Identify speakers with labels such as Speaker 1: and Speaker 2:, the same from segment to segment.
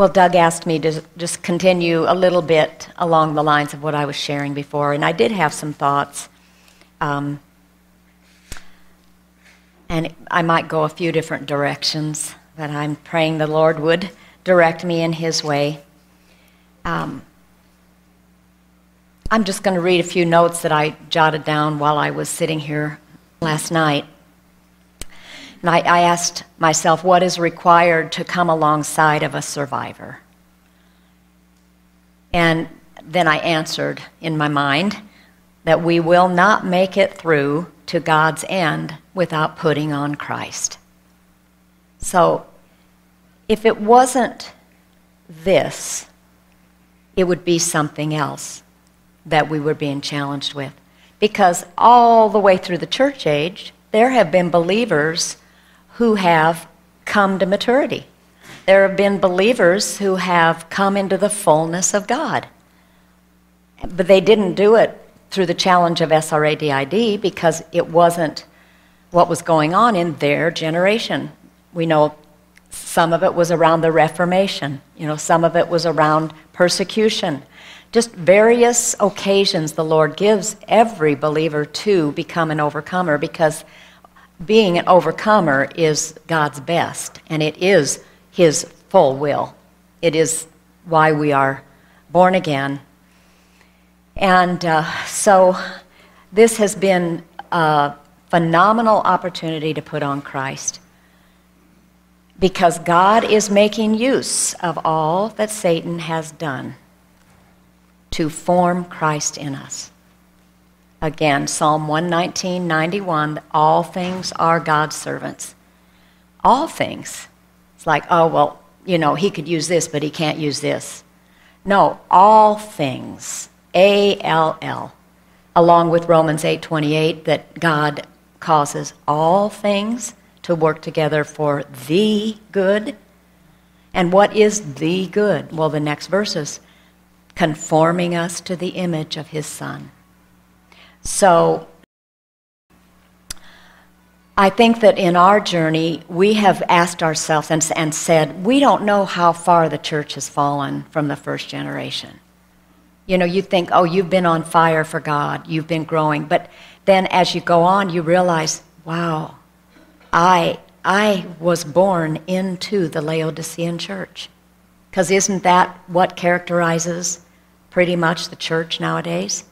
Speaker 1: Well, Doug asked me to just continue a little bit along the lines of what I was sharing before, and I did have some thoughts. Um, and I might go a few different directions, but I'm praying the Lord would direct me in His way. Um, I'm just going to read a few notes that I jotted down while I was sitting here last night. And I, I asked myself, what is required to come alongside of a survivor? And then I answered in my mind that we will not make it through to God's end without putting on Christ. So, if it wasn't this, it would be something else that we were being challenged with. Because all the way through the church age, there have been believers who have come to maturity. There have been believers who have come into the fullness of God. But they didn't do it through the challenge of SRA DID because it wasn't what was going on in their generation. We know some of it was around the Reformation, you know, some of it was around persecution. Just various occasions the Lord gives every believer to become an overcomer because being an overcomer is God's best, and it is His full will. It is why we are born again. And uh, so this has been a phenomenal opportunity to put on Christ because God is making use of all that Satan has done to form Christ in us. Again, Psalm 119, 91, all things are God's servants. All things. It's like, oh, well, you know, he could use this, but he can't use this. No, all things. A L L. Along with Romans 8:28 that God causes all things to work together for the good. And what is the good? Well, the next verses conforming us to the image of his son. So I think that in our journey, we have asked ourselves and, and, said, we don't know how far the church has fallen from the first generation. You know, you think, oh, you've been on fire for God, you've been growing. But then as you go on, you realize, wow, I, I was born into the Laodicean church. Because isn't that what characterizes pretty much the church nowadays?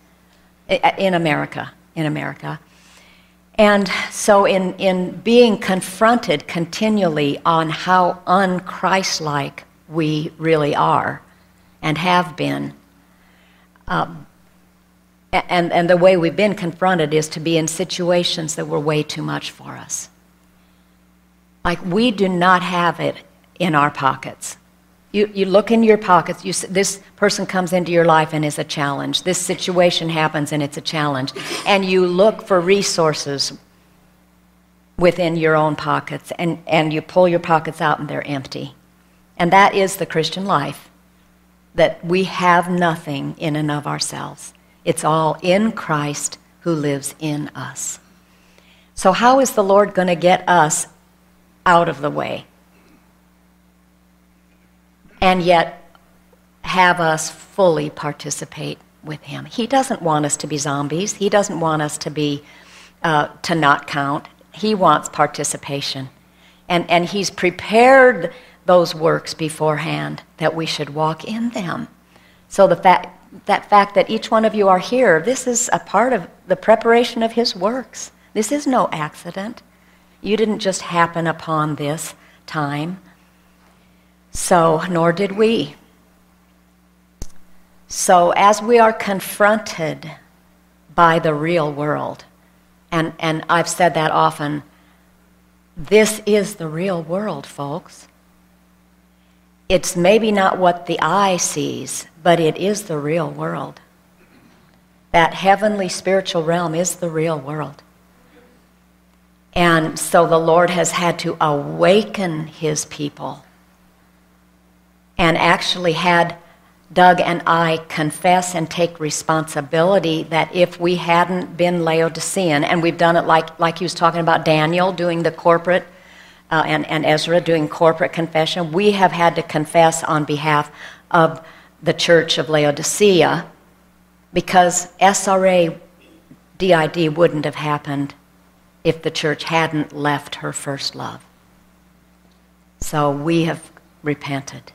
Speaker 1: In America, in America. And so, in, in being confronted continually on how unchristlike we really are and have been, um, and, and the way we've been confronted is to be in situations that were way too much for us. Like, we do not have it in our pockets. You, you look in your pockets, you, this person comes into your life and is a challenge. This situation happens and it's a challenge. And you look for resources within your own pockets and, and you pull your pockets out and they're empty. And that is the Christian life that we have nothing in and of ourselves. It's all in Christ who lives in us. So, how is the Lord going to get us out of the way? And yet have us fully participate with him. He doesn't want us to be zombies. He doesn't want us to be uh, to not count. He wants participation, and and he's prepared those works beforehand that we should walk in them. So the fact that fact that each one of you are here, this is a part of the preparation of his works. This is no accident. You didn't just happen upon this time. So, nor did we. So, as we are confronted by the real world, and, and I've said that often, this is the real world, folks. It's maybe not what the eye sees, but it is the real world. That heavenly spiritual realm is the real world. And so the Lord has had to awaken his people and actually had Doug and I confess and take responsibility that if we hadn't been Laodicean, and we've done it like, like he was talking about Daniel doing the corporate uh, and, and Ezra doing corporate confession, we have had to confess on behalf of the church of Laodicea because SRA DID wouldn't have happened if the church hadn't left her first love. So we have repented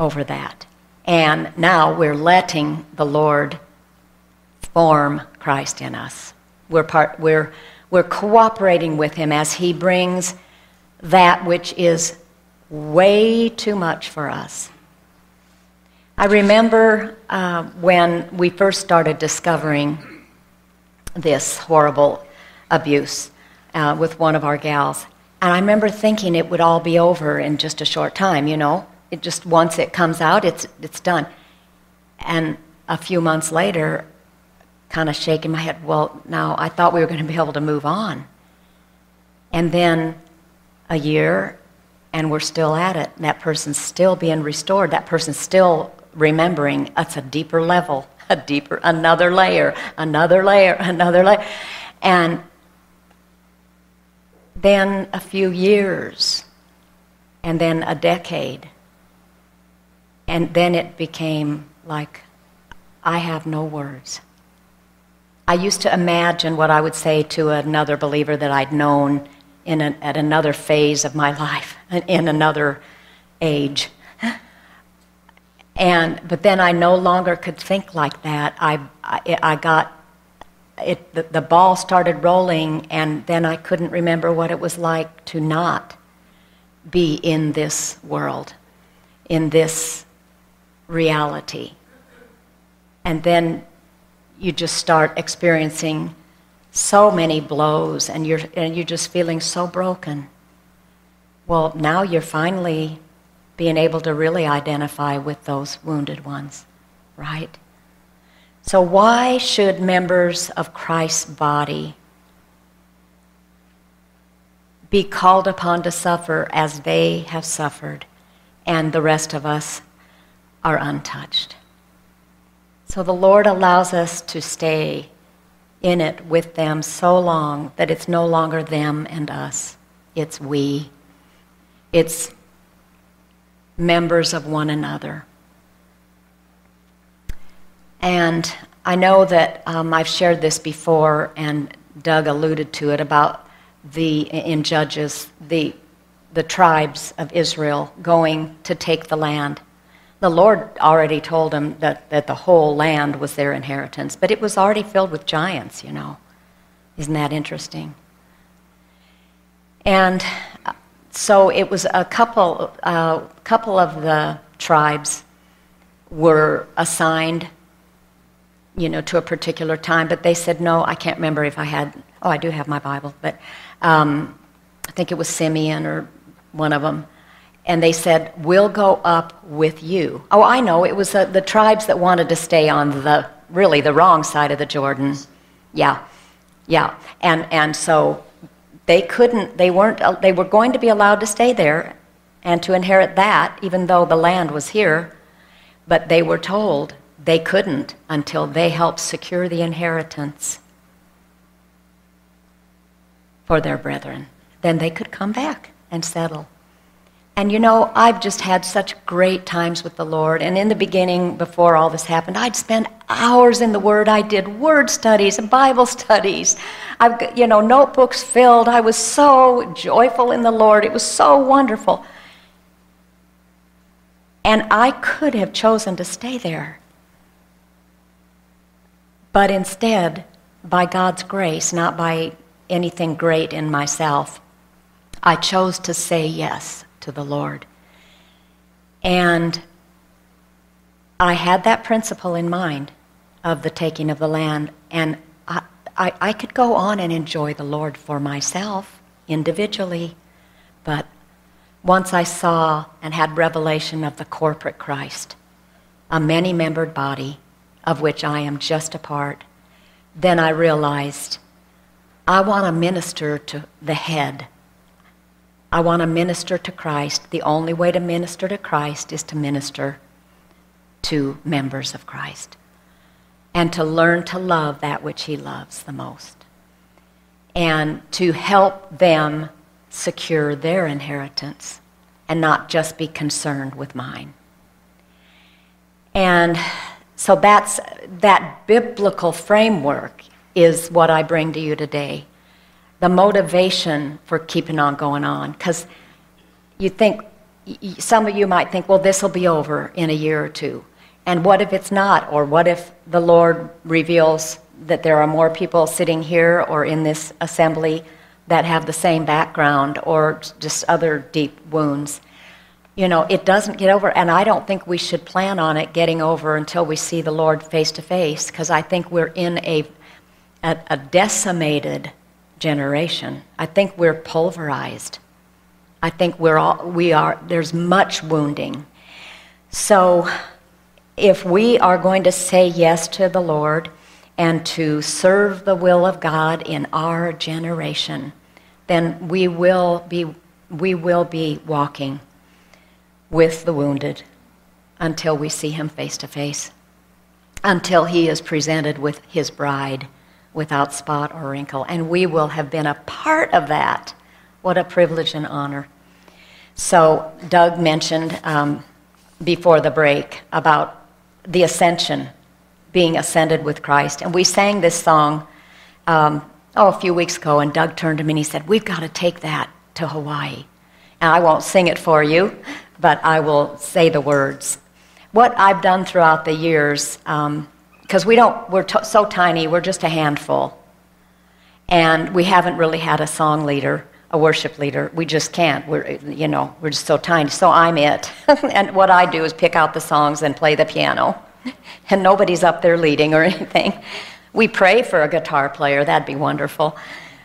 Speaker 1: over that. And now we're letting the Lord form Christ in us. We're, part, we're, we're cooperating with Him as He brings that which is way too much for us. I remember uh, when we first started discovering this horrible abuse uh, with one of our gals. And I remember thinking it would all be over in just a short time, you know. It just once it comes out, it's it's done. And a few months later, kind of shaking my head, well, now I thought we were going to be able to move on. And then a year, and we're still at it. That person's still being restored. That person's still remembering. That's a deeper level, a deeper, another layer, another layer, another layer. And then a few years, and then a decade. And then it became like, I have no words. I used to imagine what I would say to another believer that I'd known in a, at another phase of my life, in another age. And, but then I no longer could think like that. I, I, I got, it, the, the ball started rolling, and then I couldn't remember what it was like to not be in this world, in this reality. And then you just start experiencing so many blows and you're, and you're just feeling so broken. Well, now you're finally being able to really identify with those wounded ones, right? So, why should members of Christ's body be called upon to suffer as they have suffered, and the rest of us are untouched? So, the Lord allows us to stay in it with them so long that it's no longer them and us, it's we. It's members of one another. And I know that um, I've shared this before, and Doug alluded to it about the in Judges the the tribes of Israel going to take the land. The Lord already told them that, that the whole land was their inheritance, but it was already filled with giants, you know. Isn't that interesting? And uh, so it was a couple, uh, couple of the tribes were assigned, you know, to a particular time, but they said, no, I can't remember if I had, oh, I do have my Bible, but um, I think it was Simeon or one of them and they said, We'll go up with you. Oh, I know. It was uh, the tribes that wanted to stay on the really the wrong side of the Jordan. Yeah, yeah. And, and so they couldn't, they weren't, uh, they were going to be allowed to stay there and to inherit that, even though the land was here. But they were told they couldn't until they helped secure the inheritance for their brethren. Then they could come back and settle. And you know, I've just had such great times with the Lord. And in the beginning, before all this happened, I'd spend hours in the Word. I did word studies, and Bible studies. I've, got you know, notebooks filled. I was so joyful in the Lord. It was so wonderful. And I could have chosen to stay there. But instead, by God's grace, not by anything great in myself, I chose to say yes to the Lord. And I had that principle in mind of the taking of the land, and I, I, I, could go on and enjoy the Lord for myself individually, but once I saw and had revelation of the corporate Christ, a many membered body of which I am just a part, then I realized I want to minister to the head I want to minister to Christ. The only way to minister to Christ is to minister to members of Christ and to learn to love that which He loves the most and to help them secure their inheritance and not just be concerned with mine. And so that's that biblical framework is what I bring to you today. The motivation for keeping on going on. Because you think, some of you might think, well, this will be over in a year or two. And what if it's not? Or what if the Lord reveals that there are more people sitting here or in this assembly that have the same background or just other deep wounds? You know, it doesn't get over, and I don't think we should plan on it getting over until we see the Lord face to face, because I think we're in a, a, a decimated generation. I think we're pulverized. I think we're all, we are, there's much wounding. So, if we are going to say yes to the Lord and to serve the will of God in our generation, then we will be, we will be walking with the wounded until we see him face to face, until he is presented with his bride without spot or wrinkle. And we will have been a part of that. What a privilege and honor. So, Doug mentioned um, before the break about the ascension, being ascended with Christ. And we sang this song um, oh, a few weeks ago, and Doug turned to me and he said, We've got to take that to Hawaii. And I won't sing it for you, but I will say the words. What I've done throughout the years, because we don't, we're so tiny, we're just a handful, and we haven't really had a song leader, a worship leader. We just can't. We're, you know, we're just so tiny. So I'm it, and what I do is pick out the songs and play the piano, and nobody's up there leading or anything. We pray for a guitar player. That'd be wonderful.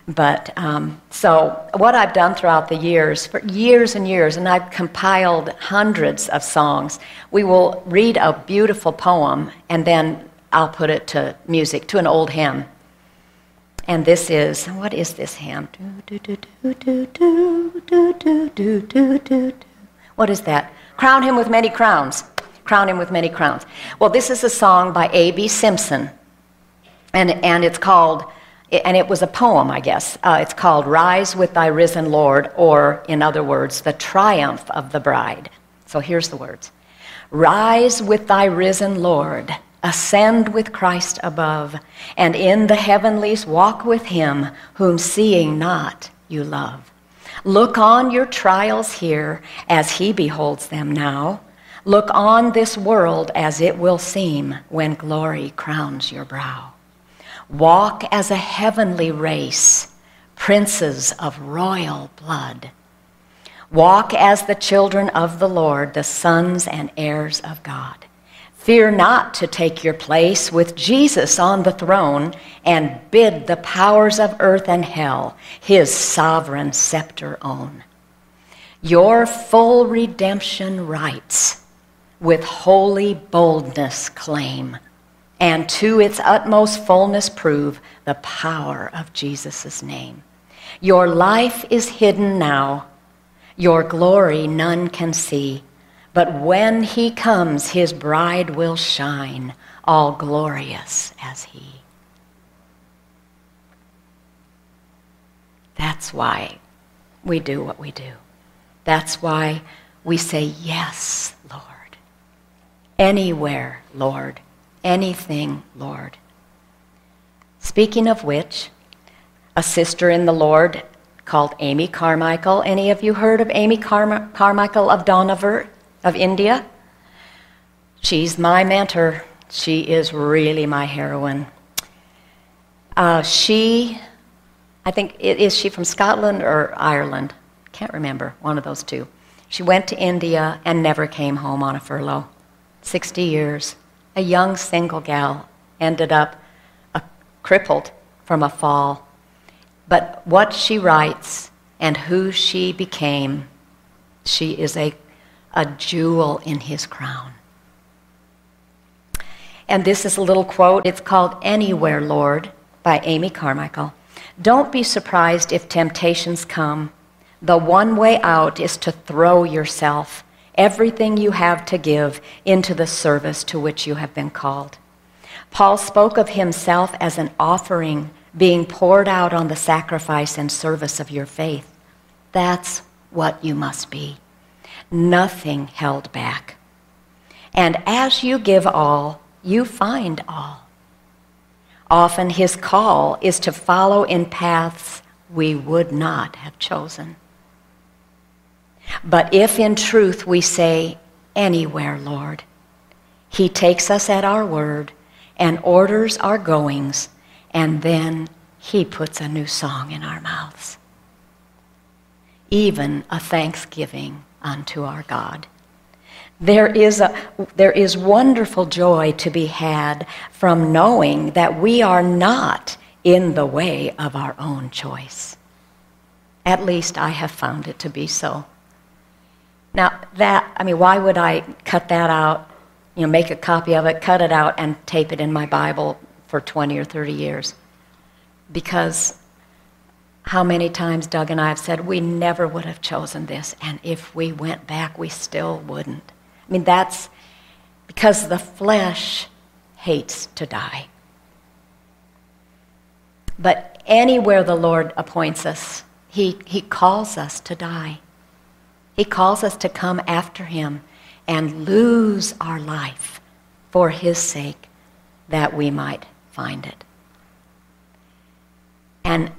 Speaker 1: But um, so, what I've done throughout the years, for years and years, and I've compiled hundreds of songs, we will read a beautiful poem and then I'll put it to music, to an old hymn. And this is, what is this hymn? What is that? Crown him with many crowns. Crown him with many crowns. Well, this is a song by A.B. Simpson, and, and it's called and it was a poem, I guess. Uh, it's called Rise with Thy Risen Lord, or in other words, The Triumph of the Bride. So here's the words Rise with Thy risen Lord, ascend with Christ above, and in the heavenlies walk with Him, whom seeing not you love. Look on your trials here as He beholds them now. Look on this world as it will seem when glory crowns your brow. Walk as a heavenly race, princes of royal blood. Walk as the children of the Lord, the sons and heirs of God. Fear not to take your place with Jesus on the throne and bid the powers of earth and hell his sovereign scepter own. Your full redemption rights with holy boldness claim and to its utmost fullness prove the power of Jesus' name. Your life is hidden now, your glory none can see. But when he comes, his bride will shine, all glorious as he. That's why we do what we do. That's why we say, Yes, Lord. Anywhere, Lord anything, Lord. Speaking of which, a sister in the Lord called Amy Carmichael. Any of you heard of Amy Car- Carmichael of Dohnavur of India? She's my mentor. She is really my heroine. Uh, she, I think, is she from Scotland or Ireland? Can't remember, one of those two. She went to India and never came home on a furlough. 60 years a young single gal ended up uh, crippled from a fall. But what she writes and who she became, she is a, a jewel in his crown. And this is a little quote. It's called Anywhere, Lord, by Amy Carmichael. Don't be surprised if temptations come. The one way out is to throw yourself everything you have to give into the service to which you have been called. Paul spoke of himself as an offering being poured out on the sacrifice and service of your faith. That's what you must be. Nothing held back. And as you give all, you find all. Often his call is to follow in paths we would not have chosen. But if in truth we say, Anywhere, Lord, he takes us at our word and orders our goings, and then he puts a new song in our mouths. Even a thanksgiving unto our God. There is, a, there is wonderful joy to be had from knowing that we are not in the way of our own choice. At least I have found it to be so. Now, that, I mean, why would I cut that out, you know, make a copy of it, cut it out, and tape it in my Bible for 20 or 30 years? Because how many times Doug and I have said, we never would have chosen this, and if we went back, we still wouldn't. I mean, that's because the flesh hates to die. But anywhere the Lord appoints us, he, he calls us to die. He calls us to come after him and lose our life for his sake that we might find it. And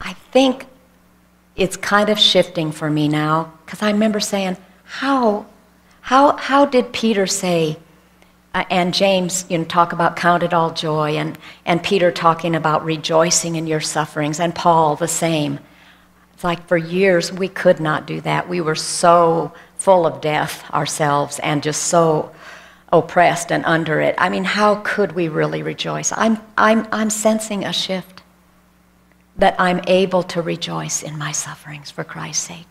Speaker 1: I think it's kind of shifting for me now because I remember saying, how, how, how did Peter say, uh, and James you know, talk about count it all joy, and, and Peter talking about rejoicing in your sufferings, and Paul the same. It's like for years we could not do that. We were so full of death ourselves and just so oppressed and under it. I mean, how could we really rejoice? I'm, I'm, I'm sensing a shift that I'm able to rejoice in my sufferings for Christ's sake.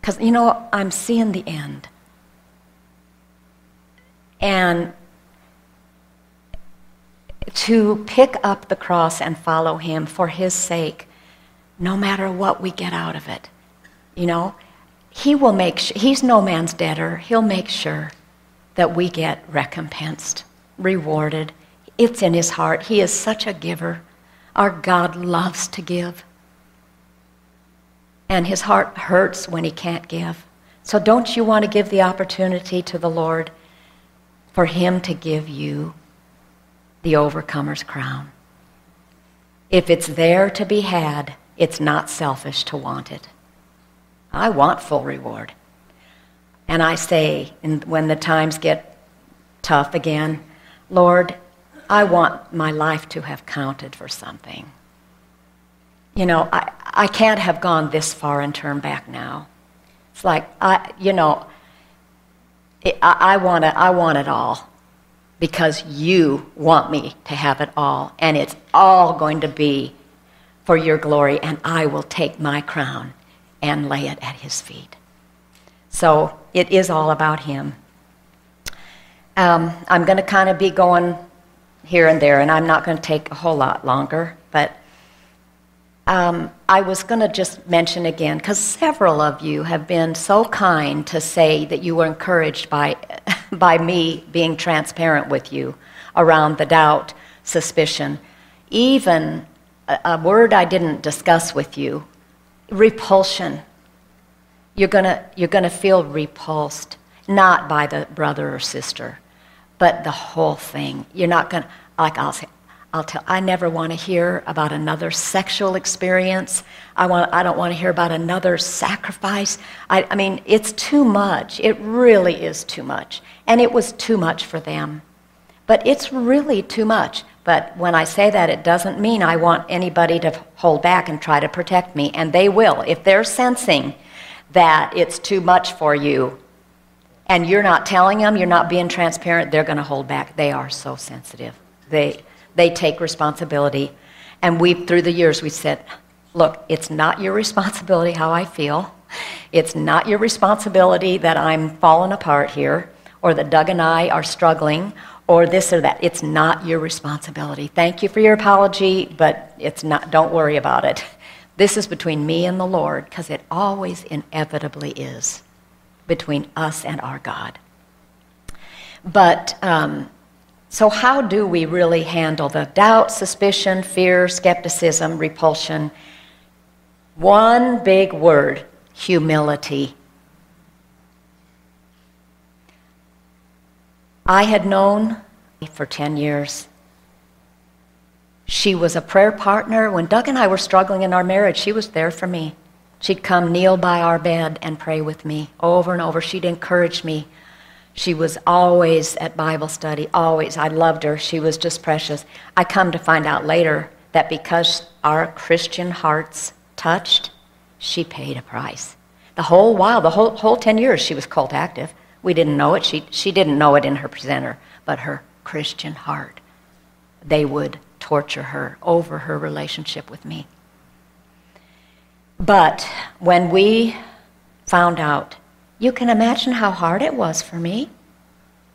Speaker 1: Because, you know, I'm seeing the end. And to pick up the cross and follow him for his sake no matter what we get out of it. You know, he will make he's no man's debtor. He'll make sure that we get recompensed, rewarded. It's in his heart. He is such a giver. Our God loves to give. And his heart hurts when he can't give. So don't you want to give the opportunity to the Lord for him to give you the overcomer's crown? If it's there to be had, it's not selfish to want it. I want full reward. And I say, when the times get tough again, Lord, I want my life to have counted for something. You know, I, I can't have gone this far and turned back now. It's like, I, you know, it, I, I, want it, I want it all because you want me to have it all. And it's all going to be for your glory, and I will take my crown and lay it at his feet. So it is all about him. Um, I'm going to kind of be going here and there, and I'm not going to take a whole lot longer, but um, I was going to just mention again, because several of you have been so kind to say that you were encouraged by, by me being transparent with you around the doubt, suspicion, even a, word I didn't discuss with you repulsion. You're going you're going to feel repulsed, not by the brother or sister, but the whole thing. You're not going to, like I'll say, I'll tell, I never want to hear about another sexual experience. I, want, I don't want to hear about another sacrifice. I, I mean, it's too much. It really is too much. And it was too much for them. But it's really too much. But when I say that, it doesn't mean I want anybody to hold back and try to protect me. And they will. If they're sensing that it's too much for you and you're not telling them, you're not being transparent, they're going to hold back. They are so sensitive. They, they take responsibility. And we, through the years, we said, look, it's not your responsibility how I feel. It's not your responsibility that I'm falling apart here or that Doug and I are struggling or this or that. It's not your responsibility. Thank you for your apology, but it's not, don't worry about it. This is between me and the Lord, because it always inevitably is between us and our God. But um, so, how do we really handle the doubt, suspicion, fear, skepticism, repulsion? One big word humility. I had known for 10 years. She was a prayer partner. When Doug and I were struggling in our marriage, she was there for me. She'd come kneel by our bed and pray with me over and over. She'd encourage me. She was always at Bible study, always. I loved her. She was just precious. I come to find out later that because our Christian hearts touched, she paid a price. The whole while, the whole, whole 10 years, she was cult active. We didn't know it. She, she didn't know it in her presenter, but her Christian heart. They would torture her over her relationship with me. But when we found out, you can imagine how hard it was for me.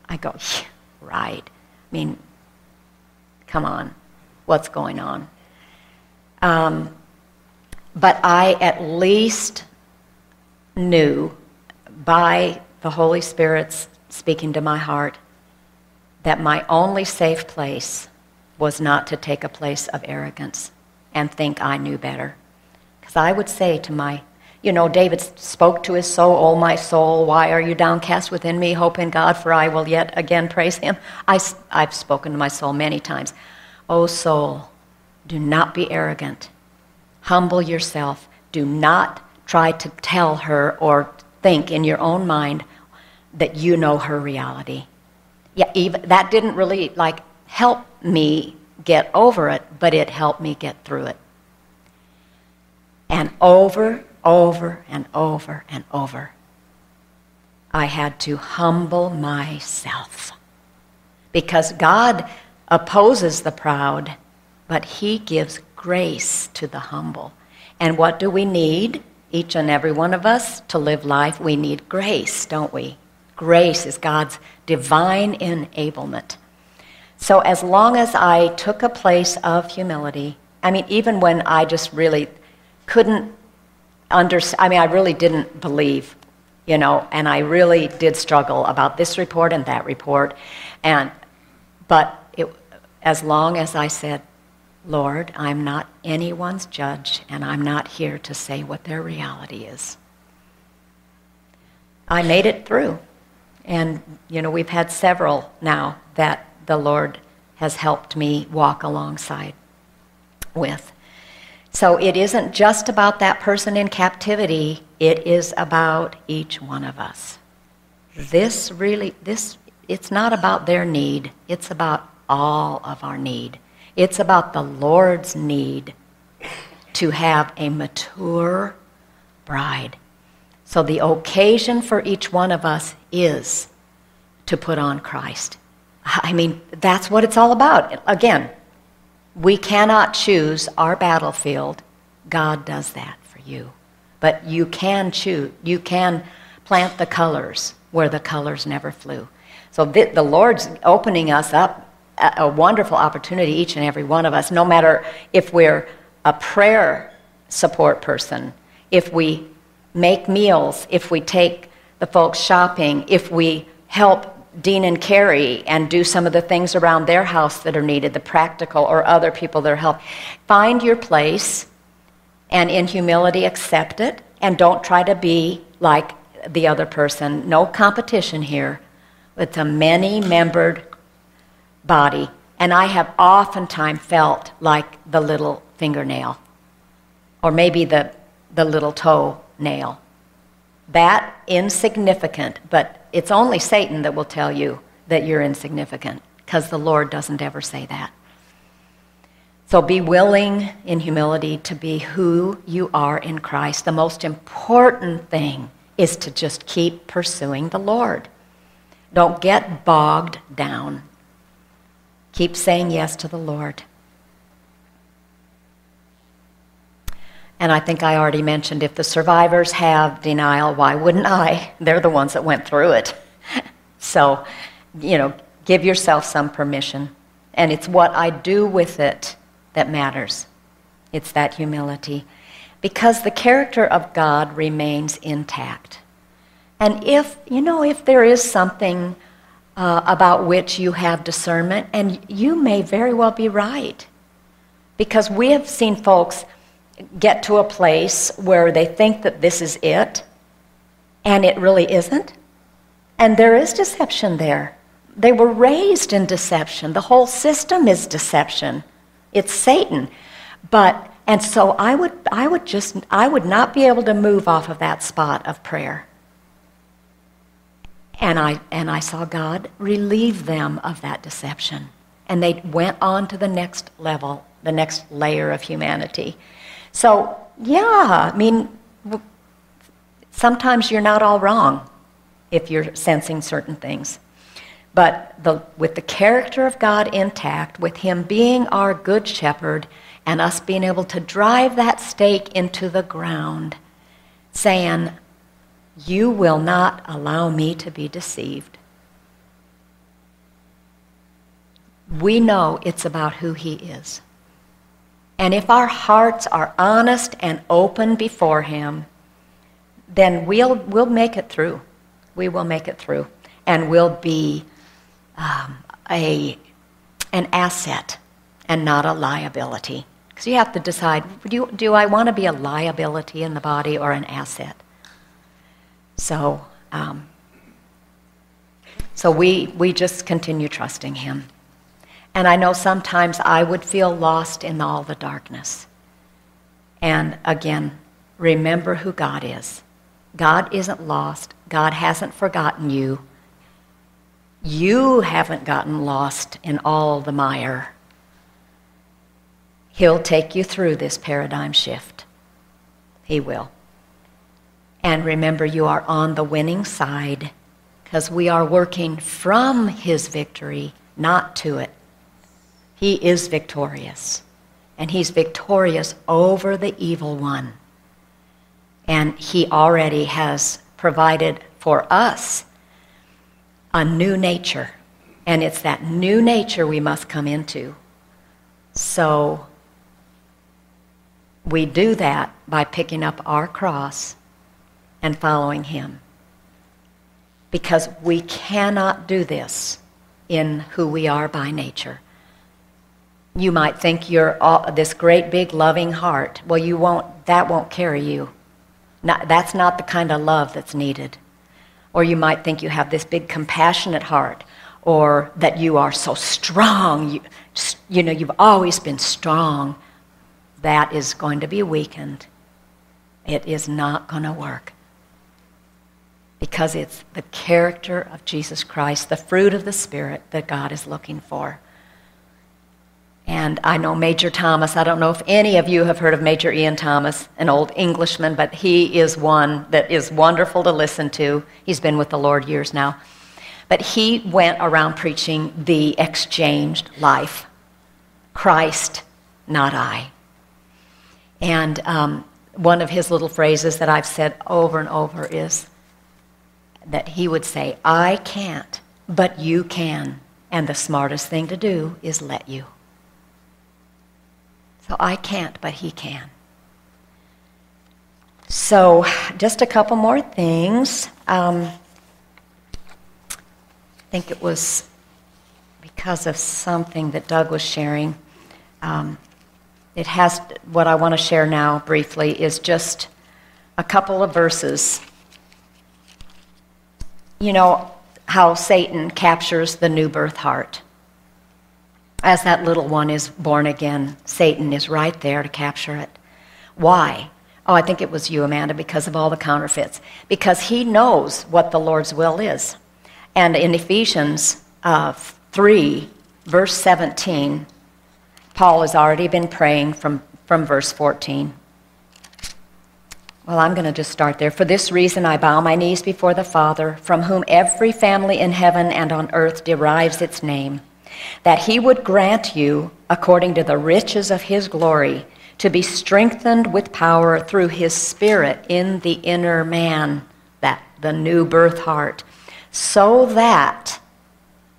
Speaker 1: I go, yeah, right. I mean, come on, what's going on? Um, but I at least knew by the Holy Spirit's speaking to my heart that my only safe place was not to take a place of arrogance and think I knew better. Because I would say to my, you know, David spoke to his soul, Oh, my soul, why are you downcast within me? Hope in God, for I will yet again praise him. I, I've spoken to my soul many times. Oh, soul, do not be arrogant. Humble yourself. Do not try to tell her or think in your own mind that you know her reality. Yeah, even that didn't really like help me get over it, but it helped me get through it. And over, over, and over, and over, I had to humble myself. Because God opposes the proud, but He gives grace to the humble. And what do we need? Each and every one of us to live life, we need grace, don't we? Grace is God's divine enablement. So, as long as I took a place of humility, I mean, even when I just really couldn't understand, I mean, I really didn't believe, you know, and I really did struggle about this report and that report. And, but it, as long as I said, Lord, I'm not anyone's judge, and I'm not here to say what their reality is. I made it through. And, you know, we've had several now that the Lord has helped me walk alongside with. So it isn't just about that person in captivity, it is about each one of us. This really, this, it's not about their need, it's about all of our need. It's about the Lord's need to have a mature bride. So the occasion for each one of us is to put on Christ. I mean, that's what it's all about. Again, we cannot choose our battlefield. God does that for you. But you can choose, you can plant the colors where the colors never flew. So the, the Lord's opening us up a wonderful opportunity, each and every one of us, no matter if we're a prayer support person, if we make meals, if we take the folks shopping, if we help Dean and Carrie and do some of the things around their house that are needed, the practical or other people that are help. Find your place and in humility accept it and don't try to be like the other person. No competition here. It's a many membered body, and I have oftentimes felt like the little fingernail, or maybe the, the little toe nail. That insignificant, but it's only Satan that will tell you that you're insignificant, because the Lord doesn't ever say that. So be willing in humility to be who you are in Christ. The most important thing is to just keep pursuing the Lord. Don't get bogged down Keep saying yes to the Lord. And I think I already mentioned if the survivors have denial, why wouldn't I? They're the ones that went through it. so, you know, give yourself some permission. And it's what I do with it that matters. It's that humility. Because the character of God remains intact. And if, you know, if there is something uh, about which you have discernment, and you may very well be right. Because we have seen folks get to a place where they think that this is it, and it really isn't. And there is deception there. They were raised in deception. The whole system is deception. It's Satan. But and so I would I would just I would not be able to move off of that spot of prayer. And I and I saw God relieve them of that deception. And they went on to the next level, the next layer of humanity. So, yeah, I mean sometimes you're not all wrong if you're sensing certain things. But the, with the character of God intact, with Him being our good shepherd, and us being able to drive that stake into the ground, saying, You will not allow me to be deceived. We know it's about who He is. And if our hearts are honest and open before Him, then we'll, we'll make it through we will make it through and we'll be um, a, an asset and not a liability. Because you have to decide do, do I want to be a liability in the body or an asset? So, um, so we, we just continue trusting Him. And I know sometimes I would feel lost in all the darkness. And again, remember who God is. God isn't lost. God hasn't forgotten you. You haven't gotten lost in all the mire. He'll take you through this paradigm shift. He will. And remember, you are on the winning side because we are working from His victory, not to it. He is victorious, and He's victorious over the evil one. And He already has provided for us a new nature. And it's that new nature we must come into. So we do that by picking up our cross and following Him. Because we cannot do this in who we are by nature. You might think you're all, this great big loving heart. Well, you won't, that won't carry you. Not, that's not the kind of love that's needed. Or you might think you have this big compassionate heart, or that you are so strong. You, you know, you've always been strong. That is going to be weakened. It is not going to work. Because it's the character of Jesus Christ, the fruit of the Spirit that God is looking for. And I know Major Thomas. I don't know if any of you have heard of Major Ian Thomas, an old Englishman, but he is one that is wonderful to listen to. He's been with the Lord years now. But he went around preaching the exchanged life Christ, not I. And um, one of his little phrases that I've said over and over is that he would say, I can't, but you can. And the smartest thing to do is let you. So I can't, but he can. So, just a couple more things. Um, I think it was because of something that Doug was sharing. Um, it has what I want to share now briefly is just a couple of verses. You know how Satan captures the new birth heart as that little one is born again, Satan is right there to capture it. Why? Oh, I think it was you, Amanda, because of all the counterfeits. Because he knows what the Lord's will is. And in Ephesians uh, 3, verse 17, Paul has already been praying from, from verse 14. Well, I'm going to just start there. For this reason, I bow my knees before the Father, from whom every family in heaven and on earth derives its name that he would grant you, according to the riches of his glory, to be strengthened with power through his Spirit in the inner man, that the new birth heart, so that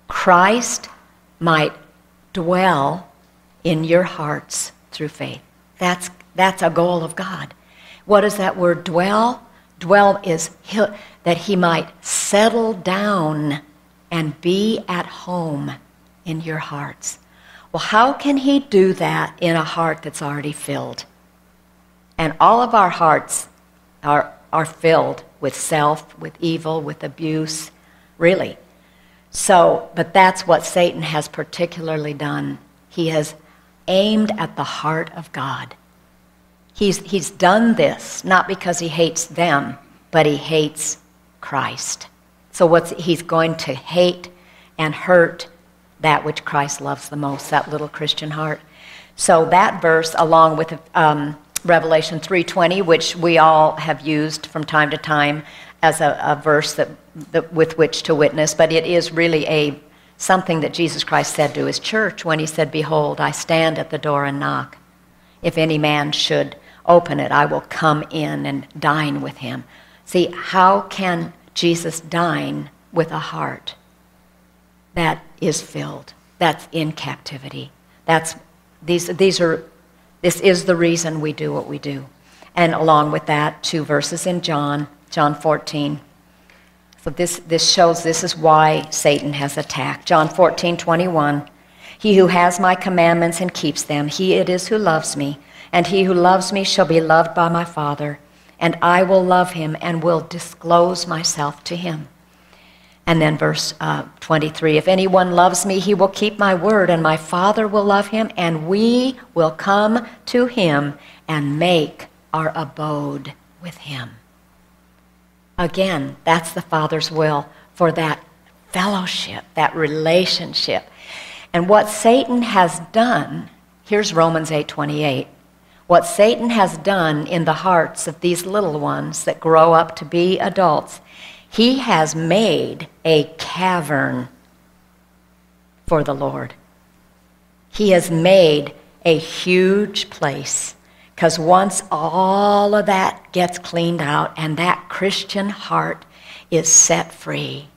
Speaker 1: Christ might dwell in your hearts through faith. That's, that's a goal of God. What is that word dwell? Dwell is that he might settle down and be at home in your hearts. Well, how can He do that in a heart that's already filled? And all of our hearts are, are filled with self, with evil, with abuse, really. So, but that's what Satan has particularly done. He has aimed at the heart of God. He's, he's done this not because he hates them, but he hates Christ. So what's, he's going to hate and hurt that which Christ loves the most, that little Christian heart. So that verse, along with um, Revelation 3:20, which we all have used from time to time as a, a verse that, that, with which to witness, but it is really a something that Jesus Christ said to his church when he said, "Behold, I stand at the door and knock. If any man should open it, I will come in and dine with him." See, how can Jesus dine with a heart that is filled, that's in captivity? That's these these are this is the reason we do what we do. And along with that, two verses in John, John 14. So this, this shows this is why Satan has attacked. John 14, 21. He who has my commandments and keeps them, he it is who loves me. And he who loves me shall be loved by my Father. And I will love him and will disclose myself to him. And then verse uh, 23 If anyone loves me, he will keep my word, and my Father will love him, and we will come to him and make our abode with him. Again, that's the Father's will for that fellowship, that relationship. And what Satan has done, here's Romans 8:28. What Satan has done in the hearts of these little ones that grow up to be adults he has made a cavern for the Lord. He has made a huge place. Because once all of that gets cleaned out and that Christian heart is set free,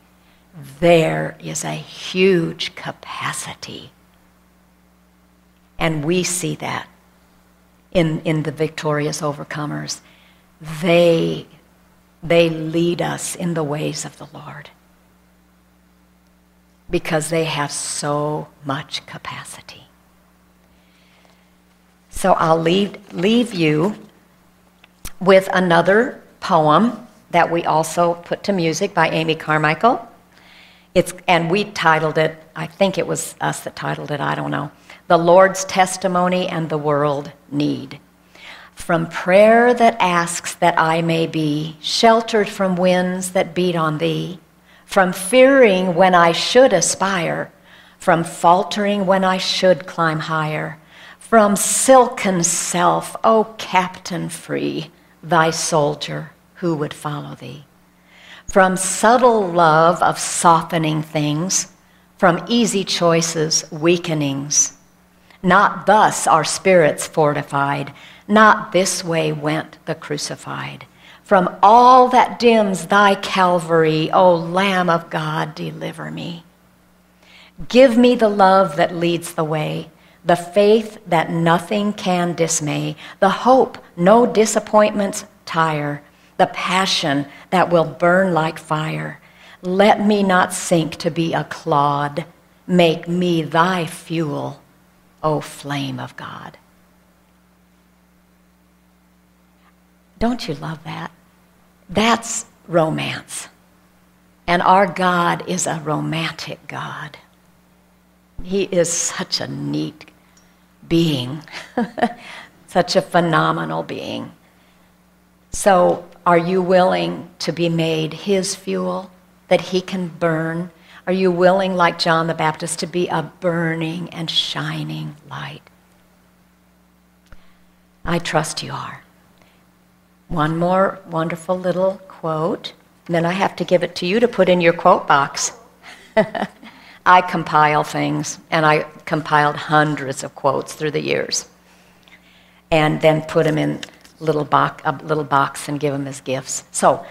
Speaker 1: there is a huge capacity. And we see that in, in the victorious overcomers. They they lead us in the ways of the Lord because they have so much capacity. So I'll leave, leave you with another poem that we also put to music by Amy Carmichael. It's, and we titled it, I think it was us that titled it, I don't know. The Lord's Testimony and the World Need. From prayer that asks that I may be sheltered from winds that beat on thee, from fearing when I should aspire, from faltering when I should climb higher, from silken self, O captain free, thy soldier who would follow thee. From subtle love of softening things, from easy choices, weakenings. Not thus are spirits fortified, not this way went the crucified. From all that dims thy Calvary, O Lamb of God, deliver me. Give me the love that leads the way, the faith that nothing can dismay, the hope no disappointments tire, the passion that will burn like fire. Let me not sink to be a clod. Make me thy fuel, O flame of God. Don't you love that? That's romance. And our God is a romantic God. He is such a neat being, such a phenomenal being. So, are you willing to be made His fuel that He can burn? Are you willing, like John the Baptist, to be a burning and shining light? I trust you are. One more wonderful little quote, and then I have to give it to you to put in your quote box. I compile things, and I compiled hundreds of quotes through the years, and then put them in little box, a little box and give them as gifts. So,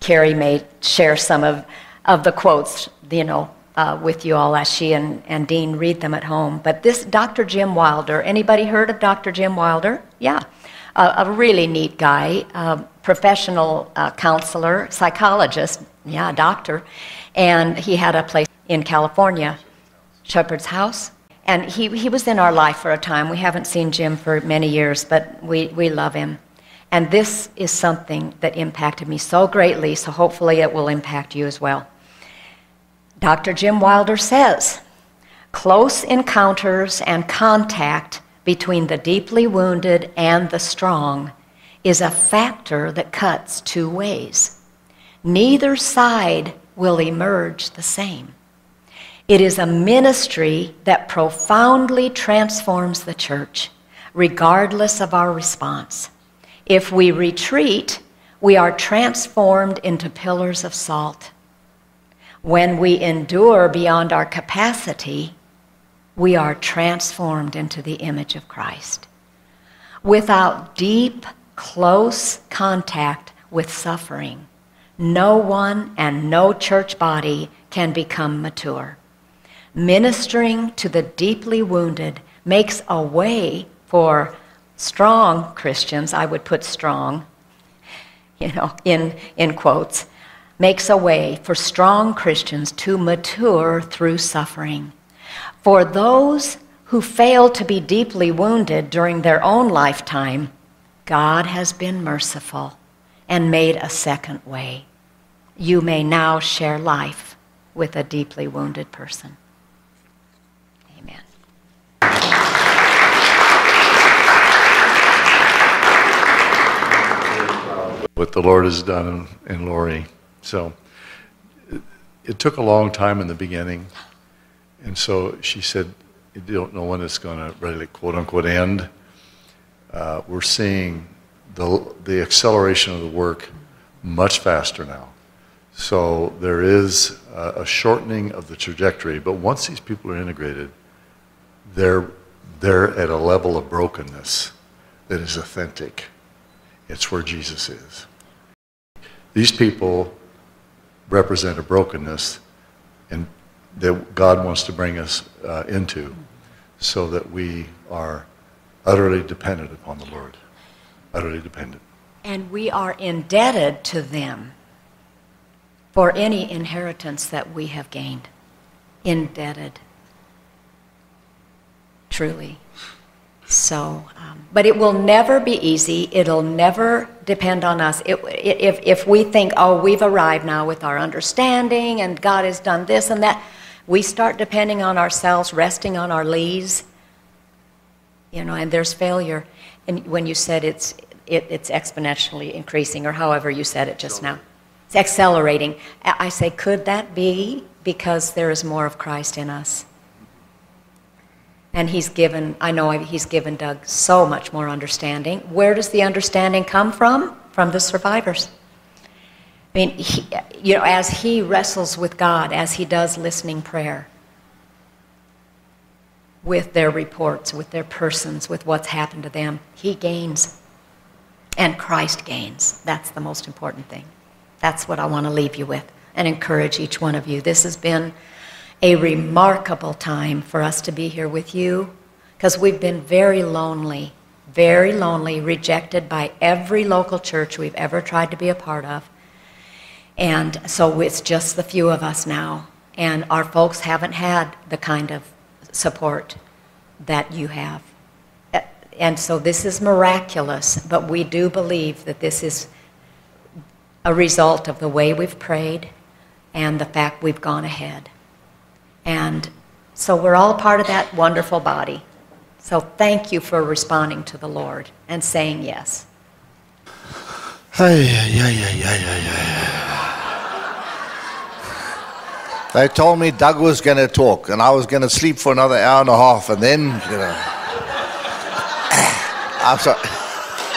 Speaker 1: Carrie may share some of, of the quotes, you know, uh, with you all as she and, and Dean read them at home. But this Dr. Jim Wilder, anybody heard of Dr. Jim Wilder? Yeah a, a really neat guy, professional uh, counselor, psychologist, yeah, doctor, and he had a place in California, Shepherd's House. and he, he was in our life for a time. We haven't seen Jim for many years, but we, we love him. And this is something that impacted me so greatly, so hopefully it will impact you as well. Dr. Jim Wilder says close encounters and contact between the deeply wounded and the strong is a factor that cuts two ways. Neither side will emerge the same. It is a ministry that profoundly transforms the church, regardless of our response. If we retreat, we are transformed into pillars of salt. When we endure beyond our capacity, we are transformed into the image of Christ. Without deep, close contact with suffering, no one and no church body can become mature. Ministering to the deeply wounded makes a way for strong Christians, I would put strong, you know, in, in quotes, makes a way for strong Christians to mature through suffering. For those who fail to be deeply wounded during their own lifetime, God has been merciful and made a second way. You may now share life with a deeply wounded person. Amen.
Speaker 2: What the Lord has done in, Lori. So it, took a long time in the beginning. And so she said, You don't know when it's going to really quote unquote end. Uh, we're seeing the, the acceleration of the work much faster now. So there is a, a shortening of the trajectory. But once these people are integrated, they're, they're at a level of brokenness that is authentic. It's where Jesus is. These people represent a brokenness that God wants to bring us uh, into so that we are utterly dependent upon the Lord. Utterly dependent.
Speaker 1: And we are indebted to them for any inheritance that we have gained. Indebted. Truly. So, um, but it will never be easy. It'll never depend on us. It, if, if we think, oh, we've arrived now with our understanding and God has done this and that, we start depending on ourselves, resting on our lees, you know, and there's failure. And when you said it's, it, it's exponentially increasing, or however you said it just now, it's accelerating. I say, could that be because there is more of Christ in us? And he's given, I know he's given Doug so much more understanding. Where does the understanding come from? From the survivors. I mean, he, you know, as he wrestles with God, as he does listening prayer, with their reports, with their persons, with what's happened to them, he gains. And Christ gains. That's the most important thing. That's what I want to leave you with and encourage each one of you. This has been a remarkable time for us to be here with you because we've been very lonely, very lonely, rejected by every local church we've ever tried to be a part of. And so it's just the few of us now. And our folks haven't had the kind of support that you have. Eh, and so this is miraculous, but we do believe that this is a result of the way we've prayed and the fact we've gone ahead. And so we're all part of that wonderful body. So thank you for responding to the Lord and saying yes.
Speaker 3: Hey, yeah, yeah, yeah, yeah, yeah. They told me Doug was going to talk, and I was going to sleep for another hour and a half, and then, you know. I'm sorry.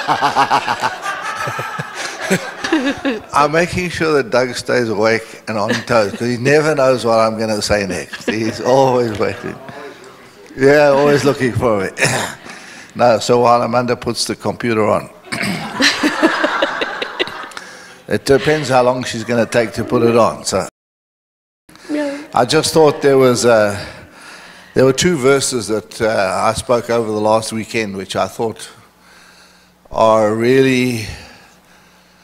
Speaker 3: I'm making sure that Doug stays awake and on toes because he never knows what I'm going to say next. He's always waiting. Yeah, always looking for it. no, so while Amanda puts the computer on, it depends how long she's going to take to put it on. So I just thought there was uh, there were two verses that uh, I spoke over the last weekend, which I thought are really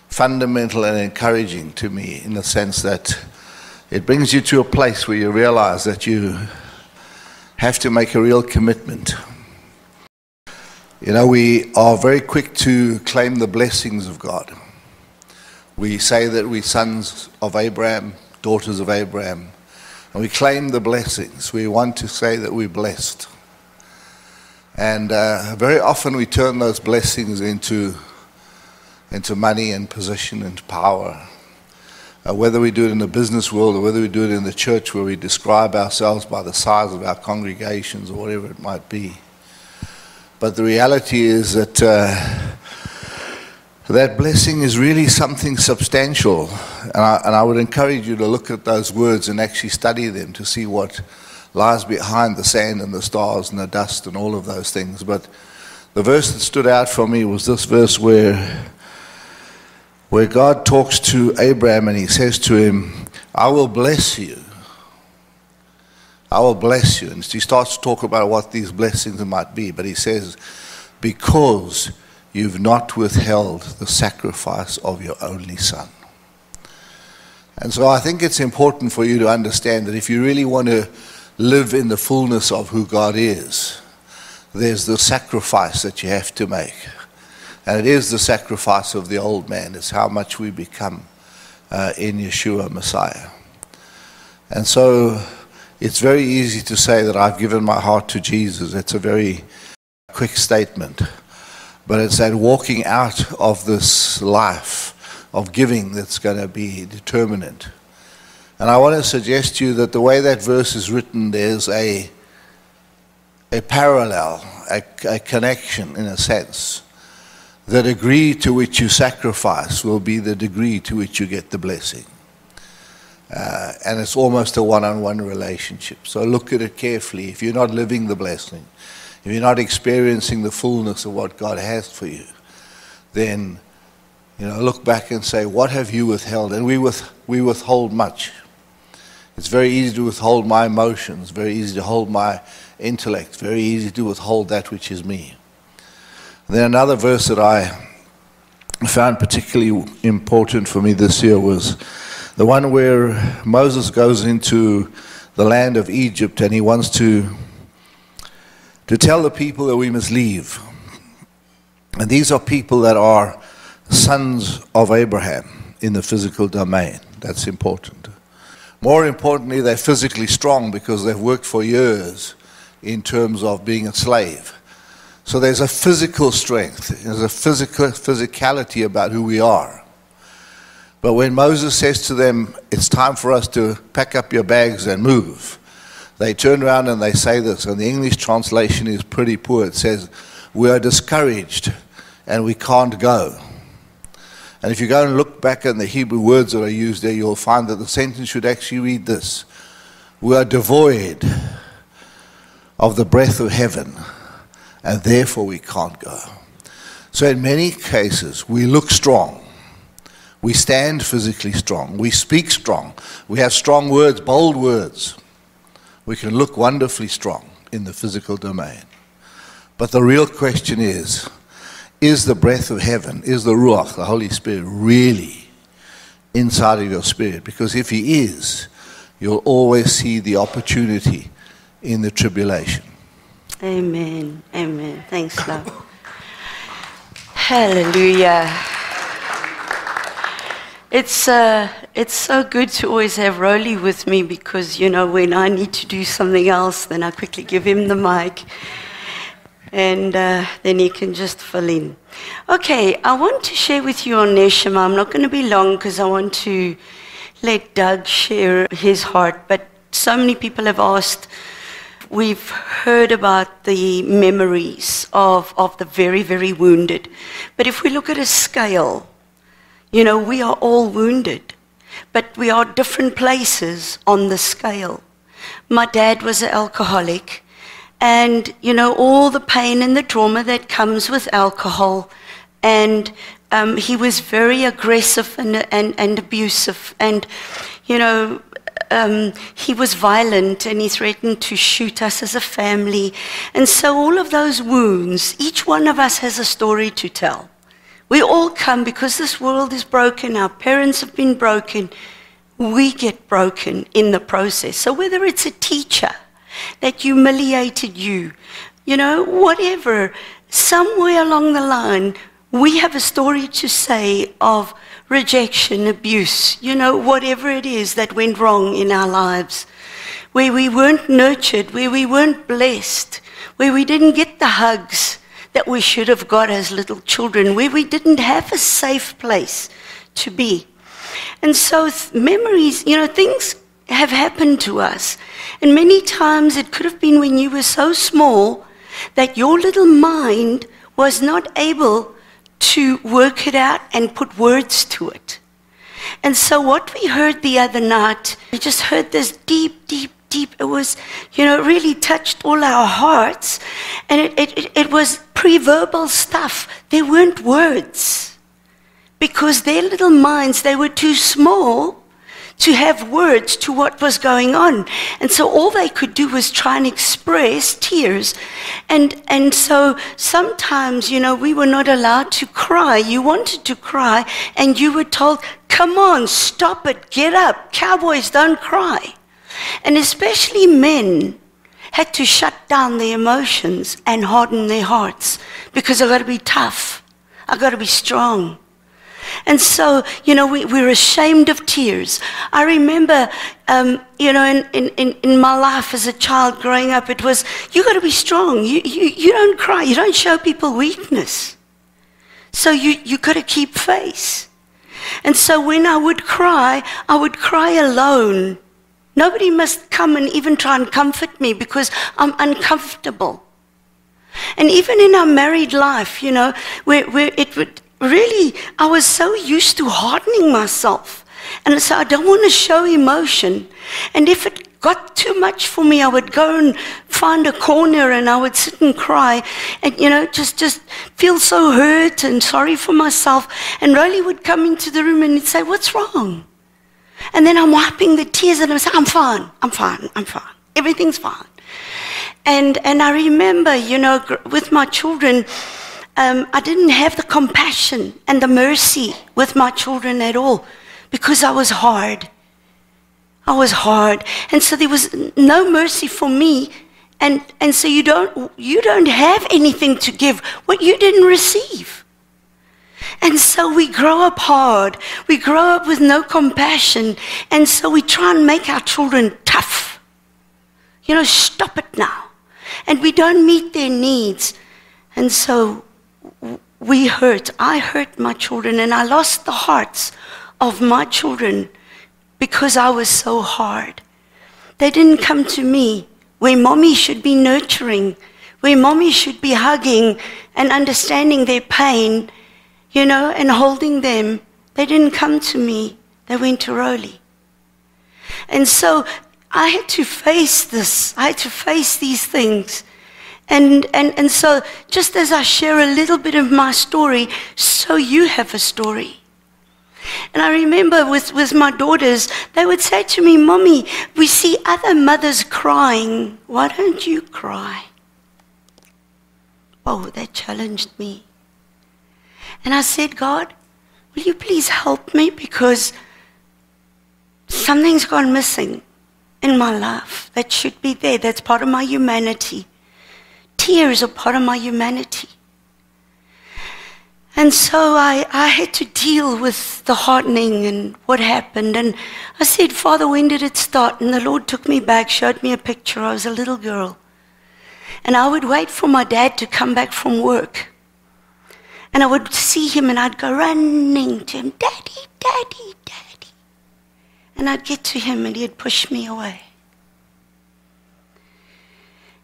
Speaker 3: fundamental and encouraging to me in the sense that it brings you to a place where you realize that you have to make a real commitment. You know, we are very quick to claim the blessings of God. We say that we're sons of Abraham, daughters of Abraham, and we claim the blessings. We want to say that we're blessed. And uh, very often we turn those blessings into, into money and position and power. Uh, whether we do it in the business world or whether we do it in the church where we describe ourselves by the size of our congregations or whatever it might be. But the reality is that uh, that blessing is really something substantial. And I, and I would encourage you to look at those words and actually study them to see what lies behind the sand and the stars and the dust and all of those things. But the verse that stood out for me was this verse where where God talks to Abraham and he says to him, I will bless you. I will bless you. And he starts to talk about what these blessings might be. But he says, because you've not withheld the sacrifice of your only son. And so I think it's important for you to understand that if you really want to live in the fullness of who God is, there's the sacrifice that you have to make. And it is the sacrifice of the old man. It's how much we become uh, in Yeshua Messiah. And so it's very easy to say that I've given my heart to Jesus. It's a very quick statement. But it's that walking out of this life of giving that's going to be determinant. And I want to suggest to you that the way that verse is written, there's a, a parallel, a, a connection in a sense the degree to which you sacrifice will be the degree to which you get the blessing. Uh, and it's almost a one on one relationship. So look at it carefully. If you're not living the blessing, if you're not experiencing the fullness of what God has for you, then you know, look back and say, What have you withheld? And we, with, we withhold much. It's very easy to withhold my emotions, very easy to hold my intellect, very easy to withhold that which is me. Then another verse that I found particularly important for me this year was the one where Moses goes into the land of Egypt and he wants to to tell the people that we must leave. And these are people that are sons of Abraham in the physical domain. That's important. More importantly, they're physically strong because they've worked for years in terms of being a slave. So there's a physical strength, there's a physical physicality about who we are. But when Moses says to them, it's time for us to pack up your bags and move, they turn around and they say this, and the English translation is pretty poor. It says, We are discouraged and we can't go. And if you go and look back at the Hebrew words that are used there, you'll find that the sentence should actually read this We are devoid of the breath of heaven and therefore we can't go. So, in many cases, we look strong. We stand physically strong. We speak strong. We have strong words, bold words. We can look wonderfully strong in the physical domain. But the real question is is the breath of heaven, is the Ruach, the Holy Spirit, really inside of your spirit? Because if He is, you'll always see the opportunity in the tribulation.
Speaker 4: Amen. Amen. Thanks, love. Hallelujah. It's, uh, it's so good to always have Roly with me because, you know, when I need to do something else, then I quickly give him the mic and uh, then he can just fill in. Okay, I want to share with you on Neshama. I'm not going to be long because I want to let Doug share his heart, but so many people have asked we've heard about the memories of, of the very, very wounded. But if we look at a scale, you know, we are all wounded, but we are different places on the scale. My dad was an alcoholic, and, you know, all the pain and the trauma that comes with alcohol, and um, he was very aggressive and, and, and abusive, and, you know, um, he was violent and he threatened to shoot us as a family. And so, all of those wounds, each one of us has a story to tell. We all come because this world is broken, our parents have been broken, we get broken in the process. So, whether it's a teacher, that humiliated you, you know, whatever, somewhere along the line, we have a story to say of rejection, abuse, you know, whatever it is that went wrong in our lives, where we weren't nurtured, where we weren't blessed, where we didn't get the hugs that we should have got as little children, where we didn't have a safe place to be. And so, th- memories, you know, things have happened to us. And many times it could have been when you were so small that your little mind was not able to work it out and put words to it. And so, what we heard the other night, we just heard this deep, deep, deep. It was, you know, really touched all our hearts. And it, it, it was pre verbal stuff. There weren't words. Because their little minds, they were too small to have words to what was going on. And so all they could do was try and express tears. And, and so sometimes, you know, we were not allowed to cry. You wanted to cry, and you were told, come on, stop it, get up. Cowboys don't cry. And especially men had to shut down their emotions and harden their hearts because I've got to be tough. I've got to be strong. And so, you know, we, we're ashamed of tears. I remember, um, you know, in, in, in my life as a child growing up, it was, you got to be strong. You, you, you don't cry. You don't show people weakness. So you, you got to keep face. And so when I would cry, I would cry alone. Nobody must come and even try and comfort me because I'm uncomfortable. And even in our married life, you know, where, where it would, really, I was so used to hardening myself. And so I don't want to show emotion. And if it got too much for me, I would go and find a corner and I would sit and cry and, you know, just, just feel so hurt and sorry for myself. And Roly would come into the room and he'd say, What's wrong? And then I'm wiping the tears and I'm saying, I'm fine, I'm fine, I'm fine. Everything's fine. And, and I remember, you know, with my children, um, I didn't have the compassion and the mercy with my children at all because I was hard. I was hard. And so there was no mercy for me. And, and so you don't, you don't have anything to give what you didn't receive. And so we grow up hard. We grow up with no compassion. And so we try and make our children tough. You know, stop it now. And we don't meet their needs. And so we hurt. I hurt my children and I lost the hearts of my children because I was so hard. They didn't come to me where mommy should be nurturing, where mommy should be hugging and understanding their pain, you know, and holding them. They didn't come to me. They went to Roly. And so I had to face this. I had to face these things. And, and, and so, just as I share a little bit of my story, so you have a story. And I remember with, with my daughters, they would say to me, Mommy, we see other mothers crying. Why don't you cry? Oh, that challenged me. And I said, God, will you please help me? Because something's gone missing in my life that should be there. That's part of my humanity tears are part of my humanity. And so I, I had to deal with the hardening and what happened. And I said, Father, when did it start? And the Lord took me back, showed me a picture. I was a little girl. And I would wait for my dad to come back from work. And I would see him and I'd go running to him, Daddy, Daddy, Daddy. And I'd get to him and he'd push me away.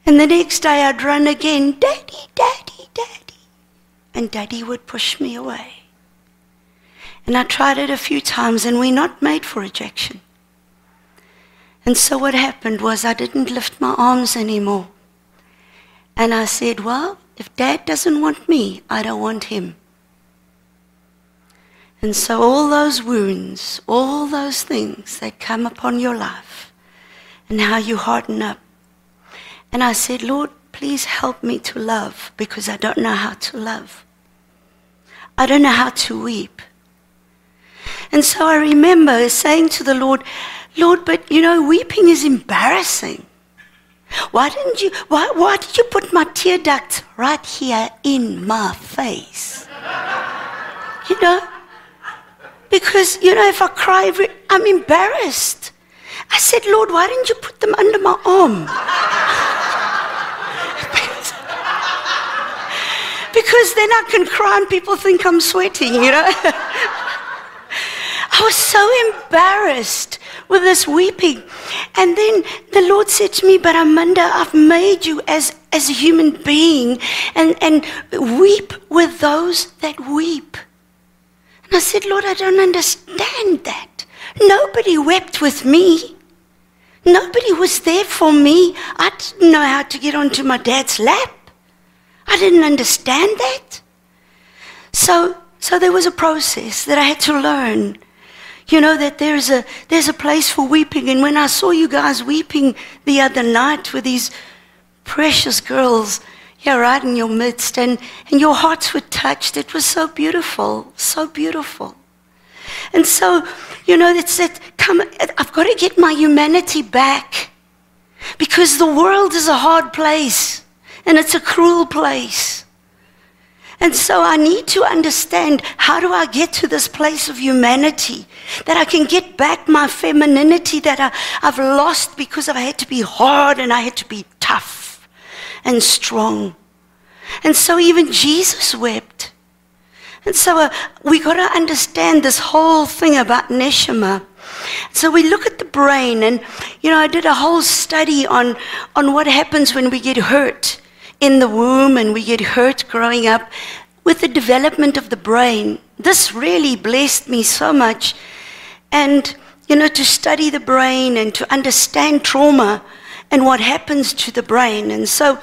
Speaker 4: And the next day I'd run again, Daddy, Daddy, Daddy. And Daddy would push me away. And I tried it a few times, and we're not made for rejection. And so what happened was I didn't lift my arms anymore. And I said, Well, if Dad doesn't want me, I don't want him. And so all those wounds, all those things that come upon your life, and how you harden up, and I said, Lord, please help me to love because I don't know how to love. I don't know how to weep. And so I remember saying to the Lord, Lord, but you know, weeping is embarrassing. Why didn't you, why, why did you put my tear ducts right here in my face? You know? Because, you know, if I cry, I'm embarrassed. I said, Lord, why didn't you put them under my arm? because, because then I can cry and people think I'm sweating, you know? I was so embarrassed with this weeping. And then the Lord said to me, But Amanda, I've made you as, as a human being and, and weep with those that weep. And I said, Lord, I don't understand that. Nobody wept with me. Nobody was there for me. I didn't know how to get onto my dad's lap. I didn't understand that. So, so there was a process that I had to learn. You know that there's a there's a place for weeping. And when I saw you guys weeping the other night with these precious girls here right in your midst, and, and your hearts were touched, it was so beautiful, so beautiful. And so, you know, it's that come I've got to get my humanity back. Because the world is a hard place and it's a cruel place. And so I need to understand how do I get to this place of humanity that I can get back my femininity that I, have lost because I had to be hard and I had to be tough and strong. And so even Jesus wept. And so uh, we got to understand this whole thing about Neshama. So we look at the brain, and you know, I did a whole study on, on what happens when we get hurt in the womb and we get hurt growing up with the development of the brain. This really blessed me so much. And, you know, to study the brain and to understand trauma and what happens to the brain. And so,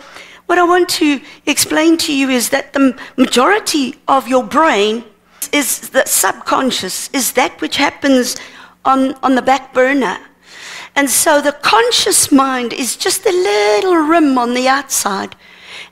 Speaker 4: what I want to explain to you is that the majority of your brain is the subconscious, is that which happens on, on the back burner. And so the conscious mind is just a little rim on the outside.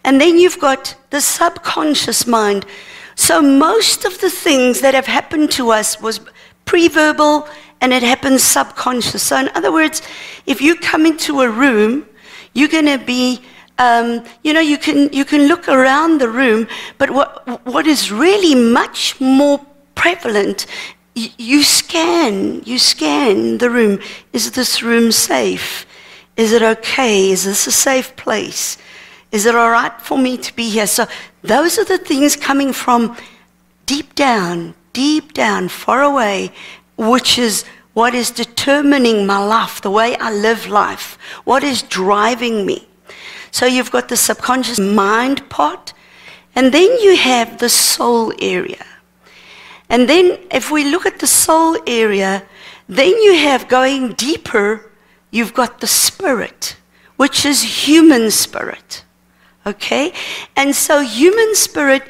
Speaker 4: And then you've got the subconscious mind. So most of the things that have happened to us was pre-verbal and it happens subconscious. So in other words, if you come into a room, you're going to be, um, you know, you can, you can look around the room, but what, what is really much more prevalent you scan, you scan the room. Is this room safe? Is it okay? Is this a safe place? Is it all right for me to be here? So those are the things coming from deep down, deep down, far away, which is what is determining my life, the way I live life, what is driving me. So you've got the subconscious mind part, and then you have the soul area. And then if we look at the soul area, then you have going deeper, you've got the spirit, which is human spirit. Okay? And so, human spirit,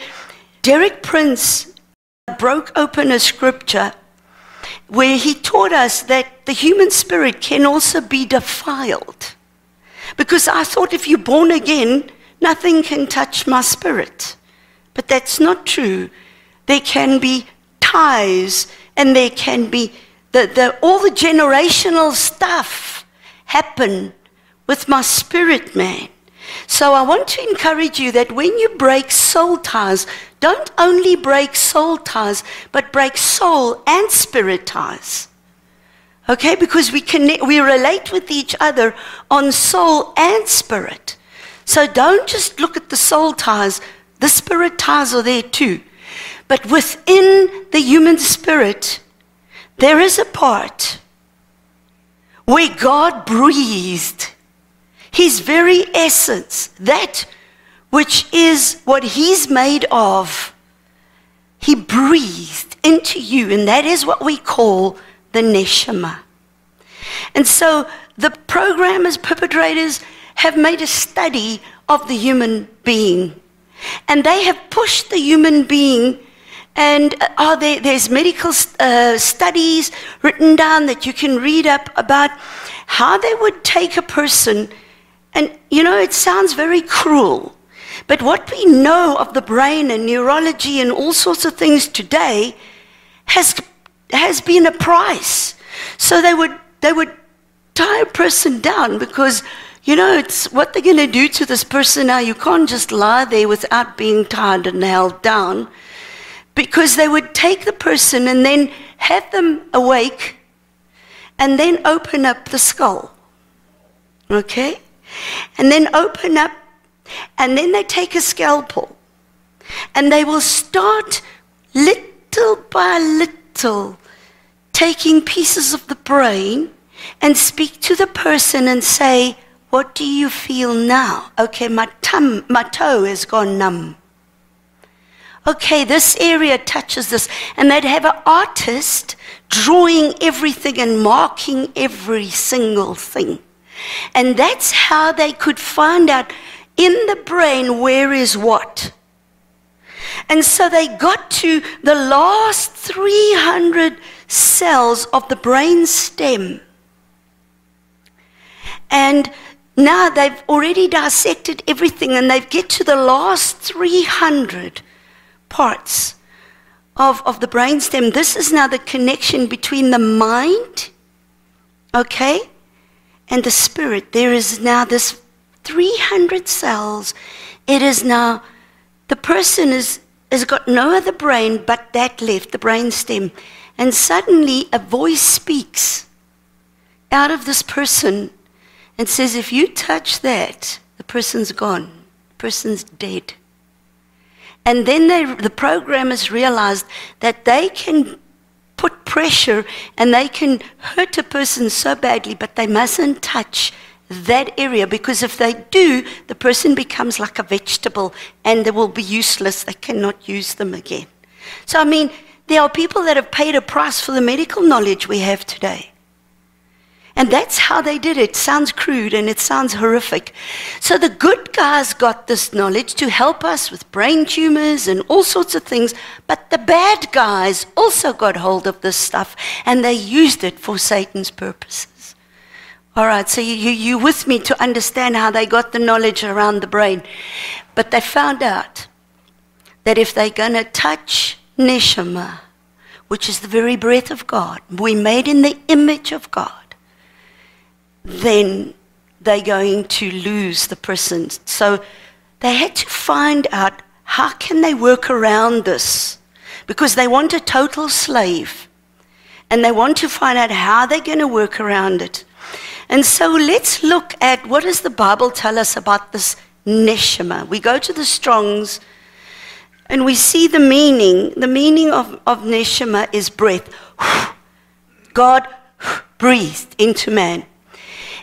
Speaker 4: Derek Prince broke open a scripture where he taught us that the human spirit can also be defiled. Because I thought if you're born again, nothing can touch my spirit. But that's not true. There can be ties and there can be the, the, all the generational stuff happen with my spirit man. So I want to encourage you that when you break soul ties, don't only break soul ties, but break soul and spirit ties. Okay, because we connect, we relate with each other on soul and spirit. So don't just look at the soul ties, the spirit ties are there too. But within the human spirit, there is a part where God breathed his very essence, that which is what he's made of, he breathed into you, and that is what we call the neshama. And so the programmers, perpetrators have made a study of the human being. And they have pushed the human being, and uh, there, there's medical uh, studies written down that you can read up about how they would take a person and you know, it sounds very cruel. But what we know of the brain and neurology and all sorts of things today has, has been a price. So they would, they would tie a person down because you know, it's what they're going to do to this person now. You can't just lie there without being tied and held down. Because they would take the person and then have them awake and then open up the skull. Okay? And then open up, and then they take a scalpel and they will start little by little taking pieces of the brain and speak to the person and say, What do you feel now? Okay, my, tum, my toe has gone numb. Okay, this area touches this. And they'd have an artist drawing everything and marking every single thing. And that's how they could find out in the brain where is what. And so they got to the last 300 cells of the brain stem. And now they've already dissected everything and they've get to the last 300 parts of, of the brainstem. This is now the connection between the mind, okay, and the spirit. There is now this 300 cells. It is now, the person is, has got no other brain but that left, the brain stem. And suddenly a voice speaks out of this person and says, if you touch that, the person's gone, the person's dead. And then they, the programmers realized that they can put pressure and they can hurt a person so badly, but they mustn't touch that area because if they do, the person becomes like a vegetable and they will be useless. They cannot use them again. So, I mean, there are people that have paid a price for the medical knowledge we have today. And that's how they did it. Sounds crude and it sounds horrific. So the good guys got this knowledge to help us with brain tumors and all sorts of things, but the bad guys also got hold of this stuff and they used it for Satan's purposes. All right, so you, you, you with me to understand how they got the knowledge around the brain. But they found out that if they're going to touch Neshama, which is the very breath of God, we made in the image of God, then they're going to lose the person. So they had to find out how can they work around this because they want a total slave and they want to find out how they're going to work around it. And so let's look at what does the Bible tell us about this neshama. We go to the Strongs and we see the meaning. The meaning of, of neshama is breath. God breathed into man.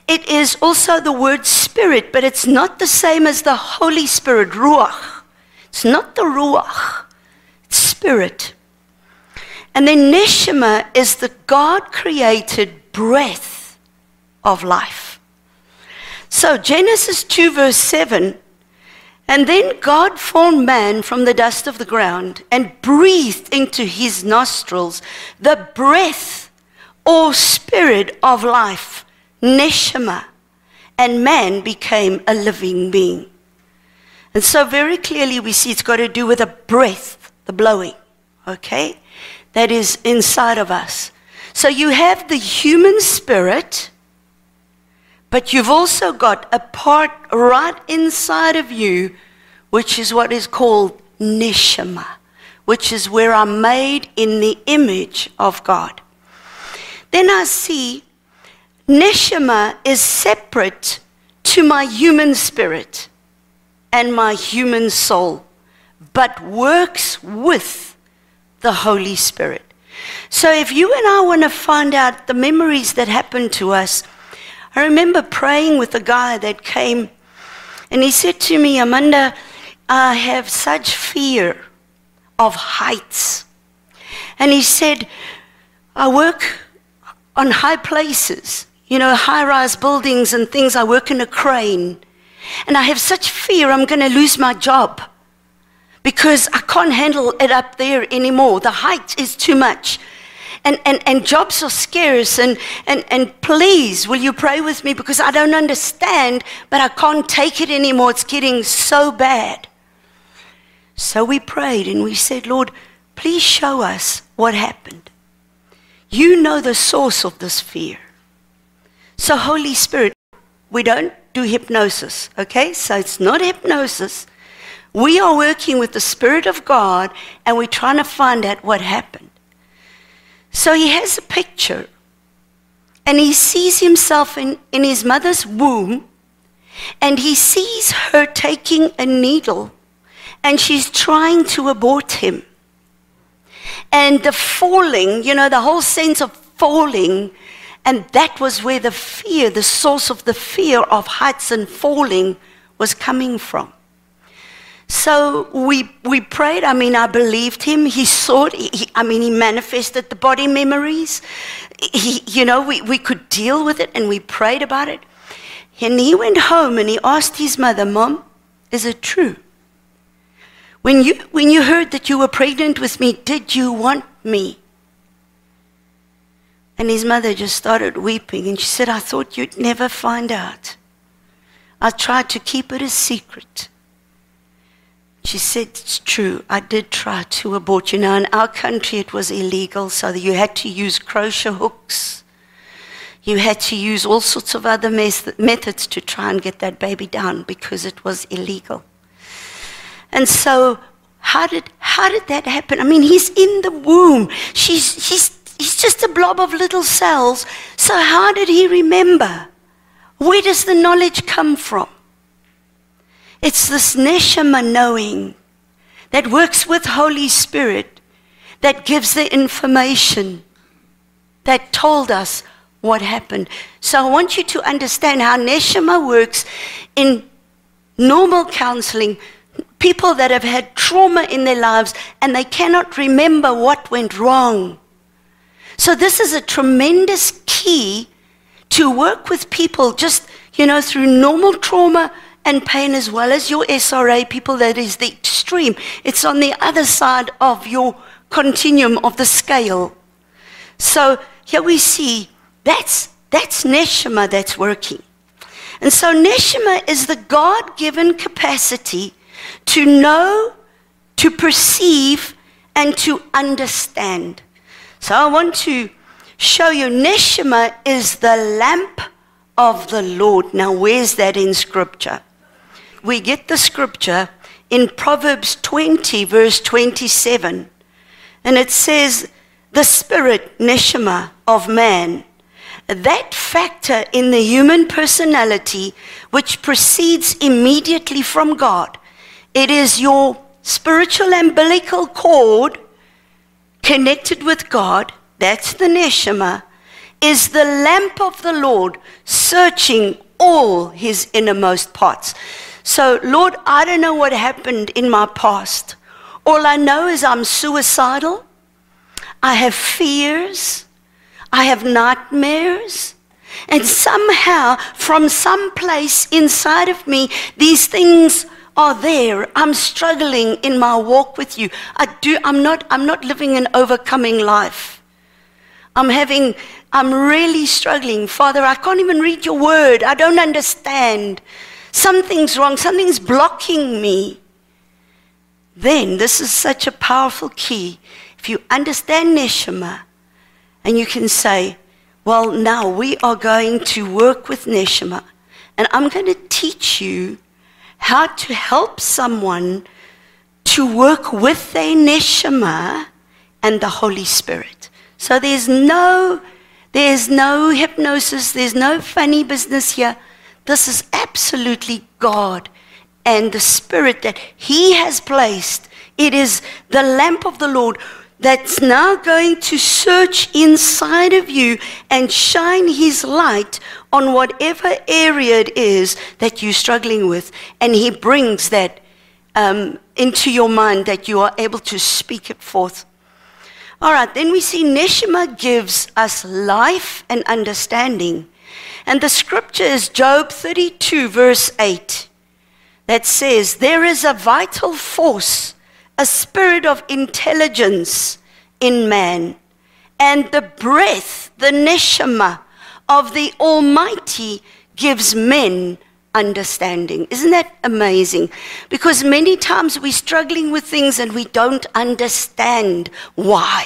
Speaker 4: It is also the word spirit, but it's not the same as the Holy Spirit, Ruach. It's not the Ruach, it's spirit. And then Neshama is the God created breath of life. So Genesis 2, verse 7 and then God formed man from the dust of the ground and breathed into his nostrils the breath or spirit of life neshama, and man became a living being. And so, very clearly, we see it's got to do with a breath, the blowing, okay, that is inside of us. So, you have the human spirit, but you've also got a part right inside of you, which is what is called neshama, which is where I'm made in the image of God. Then I see Neshama is separate to my human spirit and my human soul, but works with the Holy Spirit. So if you and I want to find out the memories that happened to us, I remember praying with a guy that came and he said to me, Amanda, I have such fear of heights. And he said, I work on high places you know, high rise buildings and things. I work in a crane. And I have such fear I'm going to lose my job because I can't handle it up there anymore. The height is too much. And, and, and jobs are scarce. And, and, and please, will you pray with me? Because I don't understand, but I can't take it anymore. It's getting so bad. So we prayed and we said, Lord, please show us what happened. You know the source of this fear. So, Holy Spirit, we don't do hypnosis, okay? So it's not hypnosis. We are working with the Spirit of God and we're trying to find out what happened. So he has a picture and he sees himself in, in his mother's womb and he sees her taking a needle and she's trying to abort him. And the falling, you know, the whole sense of falling, and that was where the fear, the source of the fear of heights and falling was coming from. So we, we prayed. I mean, I believed him. He saw it. He, I mean, he manifested the body memories. He, you know, we, we could deal with it and we prayed about it. And he went home and he asked his mother, Mom, is it true? When you, when you heard that you were pregnant with me, did you want me? And his mother just started weeping and she said, I thought you'd never find out. I tried to keep it a secret. She said, It's true. I did try to abort you. Now, in our country, it was illegal, so you had to use crochet hooks. You had to use all sorts of other methods to try and get that baby down because it was illegal. And so, how did, how did that happen? I mean, he's in the womb. She's, he's, he's just a blob of little cells. So, how did he remember? Where does the knowledge come from? It's this neshama knowing that works with Holy Spirit that gives the information that told us what happened. So I want you to understand how neshama works in normal counseling people that have had trauma in their lives and they cannot remember what went wrong. So, this is a tremendous key to work with people just, you know, through normal trauma and pain as well as your SRA people that is the extreme. It's on the other side of your continuum of the scale. So, here we see that's, that's Neshama that's working. And so, Neshama is the God given capacity to know, to perceive, and to understand. So I want to show you Neshama is the lamp of the Lord. Now, where's that in Scripture? We get the Scripture in Proverbs 20, verse 27. And it says, The spirit, Neshama, of man, that factor in the human personality which proceeds immediately from God it is your spiritual umbilical cord connected with God, that's the neshama, is the lamp of the Lord searching all his innermost parts. So, Lord, I don't know what happened in my past. All I know is I'm suicidal. I have fears. I have nightmares. And somehow, from some place inside of me, these things are there. I'm struggling in my walk with you. I do, I'm not, I'm not living an overcoming life. I'm having, I'm really struggling. Father, I can't even read your word. I don't understand. Something's wrong. Something's blocking me. Then, this is such a powerful key. If you understand Neshama, and you can say, well, now we are going to work with Neshama, and I'm going to teach you how to help someone to work with their neshama and the Holy Spirit. So there's no, there's no hypnosis, there's no funny business here. This is absolutely God and the Spirit that He has placed. It is the lamp of the Lord that's now going to search inside of you and shine his light on whatever area it is that you're struggling with. And he brings that um, into your mind that you are able to speak it forth. All right, then we see Neshama gives us life and understanding. And the scripture is Job 32, verse 8, that says, There is a vital force a spirit of intelligence in man, and the breath, the neshama of the Almighty gives men understanding. Isn't that amazing? Because many times we're struggling with things and we don't understand why.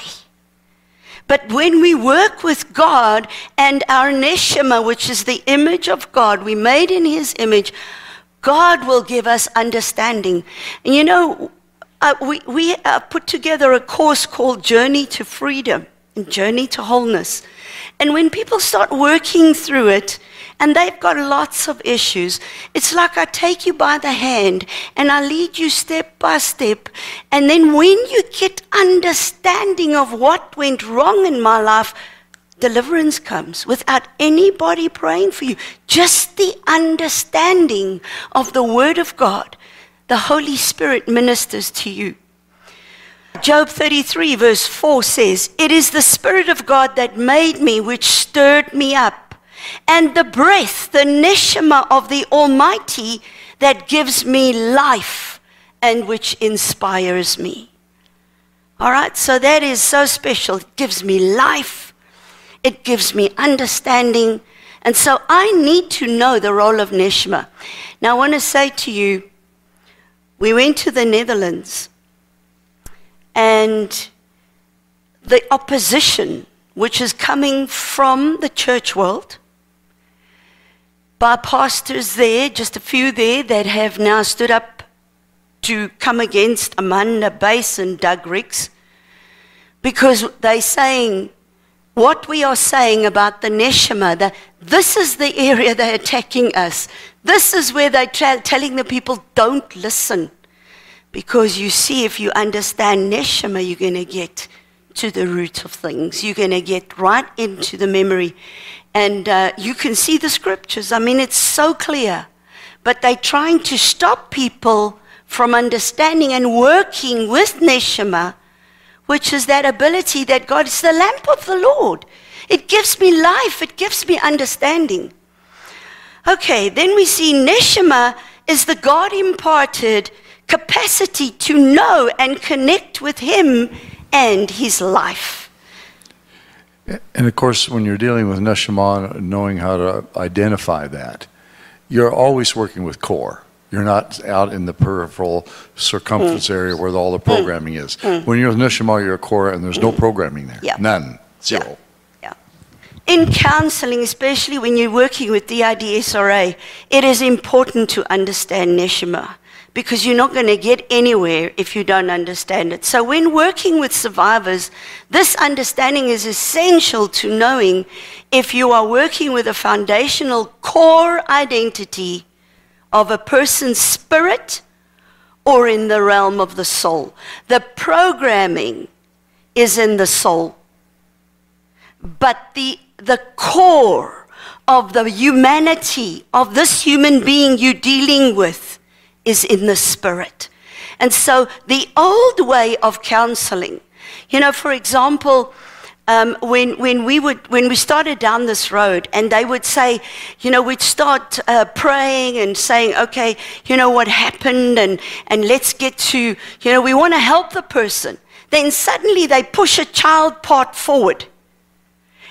Speaker 4: But when we work with God and our neshama, which is the image of God, we made in His image, God will give us understanding. And you know, uh, we, we uh, put together a course called Journey to Freedom and Journey to Wholeness. And when people start working through it, and they've got lots of issues. It's like I take you by the hand and I lead you step by step. And then when you get understanding of what went wrong in my life, deliverance comes without anybody praying for you. Just the understanding of the Word of God. The Holy Spirit ministers to you. Job 33, verse 4 says, It is the Spirit of God that made me, which stirred me up and the breath, the neshama of the Almighty that gives me life and which inspires me. All right, so that is so special. It gives me life, it gives me understanding. And so I need to know the role of Neshama. Now, I want to say to you, we went to the Netherlands, and the opposition, which is coming from the church world, by pastors there, just a few there, that have now stood up to come against Amanda Buys and Doug Riggs because they're saying what we are saying about the Neshama, that this is the area they're attacking us. This is where they're telling the people, don't listen. Because you see, if you understand Neshama, you're going to get to the root of things. You're going to get right into the memory. And uh, you can see the scriptures. I mean, it's so clear. But they're trying to stop people from understanding and working with Neshama, which is that ability that God is the lamp of the Lord. It gives me life, it gives me understanding. Okay, then we see Neshama is the God imparted capacity to know and connect with Him and His life.
Speaker 2: And of course, when you're dealing with neshama, knowing how to identify that, you're always working with core. You're not out in the peripheral circumference mm. area where all the programming mm. is. Mm. When you're with neshama, you're a core, and there's no mm. programming there. Yeah. None. Zero.
Speaker 4: Yeah. yeah. In counseling, especially when you're working with DID SRA, it is important to understand neshama because you're not going to get anywhere if you don't understand it. So, when working with survivors, this understanding is essential to knowing if you are working with a foundational core identity of a person's spirit or in the realm of the soul. The programming is in the soul, but the, the core of the humanity of this human being you're dealing with is in the spirit. And so the old way of counseling, you know, for example, um, when, when, we would, when we started down this road and they would say, you know, we'd start uh, praying and saying, okay, you know what happened and, and let's get to, you know, we want to help the person. Then suddenly they push a child part forward.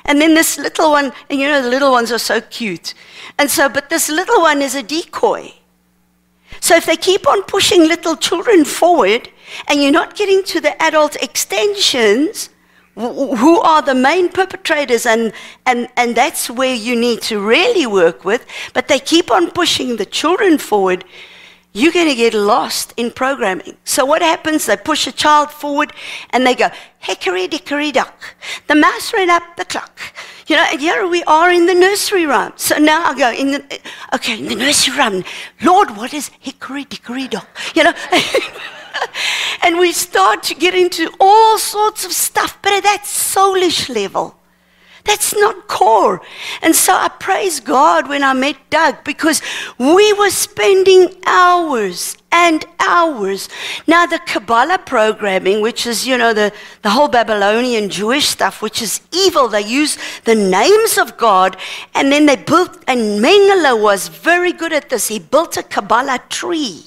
Speaker 4: And then this little one, and you know, the little ones are so cute. And so, but this little one is a decoy. So if they keep on pushing little children forward and you're not getting to the adult extensions, who are the main perpetrators, and, and, and that's where you need to really work with, but they keep on pushing the children forward, you're going to get lost in programming. So what happens? They push a child forward and they go, hickory dickory dock. The mouse ran up the clock. You know, here we are in the nursery rhyme. So now I go in the, okay, in the nursery rhyme. Lord, what is hickory dickory dock? You know, and we start to get into all sorts of stuff, but at that soulish level. That's not core. And so I praise God when I met Doug because we were spending hours and hours. Now, the Kabbalah programming, which is, you know, the, the whole Babylonian Jewish stuff, which is evil, they use the names of God and then they built, and Mengele was very good at this. He built a Kabbalah tree.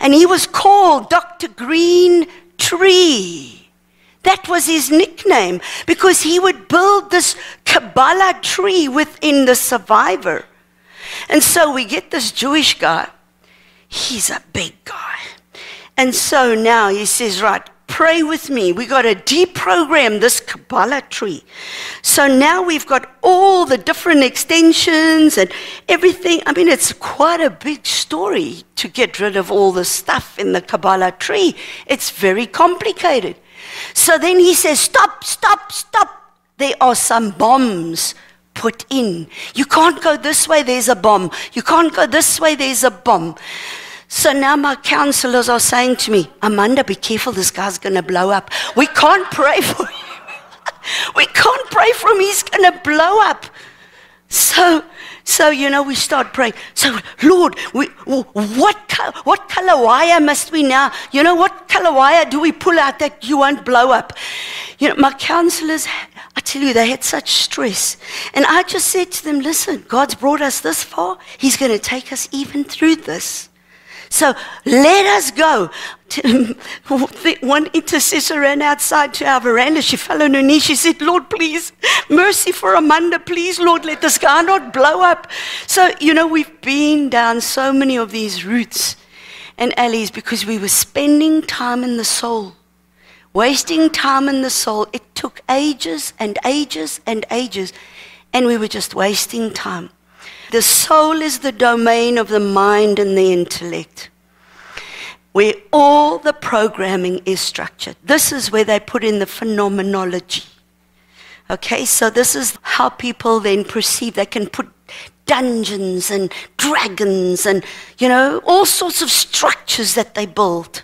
Speaker 4: And he was called Dr. Green Tree. That was his nickname because he would build this Kabbalah tree within the survivor. And so we get this Jewish guy. He's a big guy. And so now he says, right, pray with me. We got to deprogram this Kabbalah tree. So now we've got all the different extensions and everything. I mean, it's quite a big story to get rid of all the stuff in the Kabbalah tree. It's very complicated. So then he says, Stop, stop, stop. There are some bombs put in. You can't go this way, there's a bomb. You can't go this way, there's a bomb. So now my counselors are saying to me, Amanda, be careful, this guy's going to blow up. We can't pray for him. we can't pray for him, he's going to blow up. So, so you know, we start praying. So, Lord, we, what, what color wire must we now? You know, what color wire do we pull out that you won't blow up? You know, my counselors, I tell you, they had such stress. And I just said to them, listen, God's brought us this far. He's going to take us even through this. So let us go. One intercessor ran outside to our veranda. She fell on her knees. She said, Lord, please, mercy for Amanda. Please, Lord, let this guy not blow up. So, you know, we've been down so many of these routes and alleys because we were spending time in the soul, wasting time in the soul. It took ages and ages and ages, and we were just wasting time. The soul is the domain of the mind and the intellect, where all the programming is structured. This is where they put in the phenomenology. Okay, so this is how people then perceive. They can put dungeons and dragons and, you know, all sorts of structures that they build.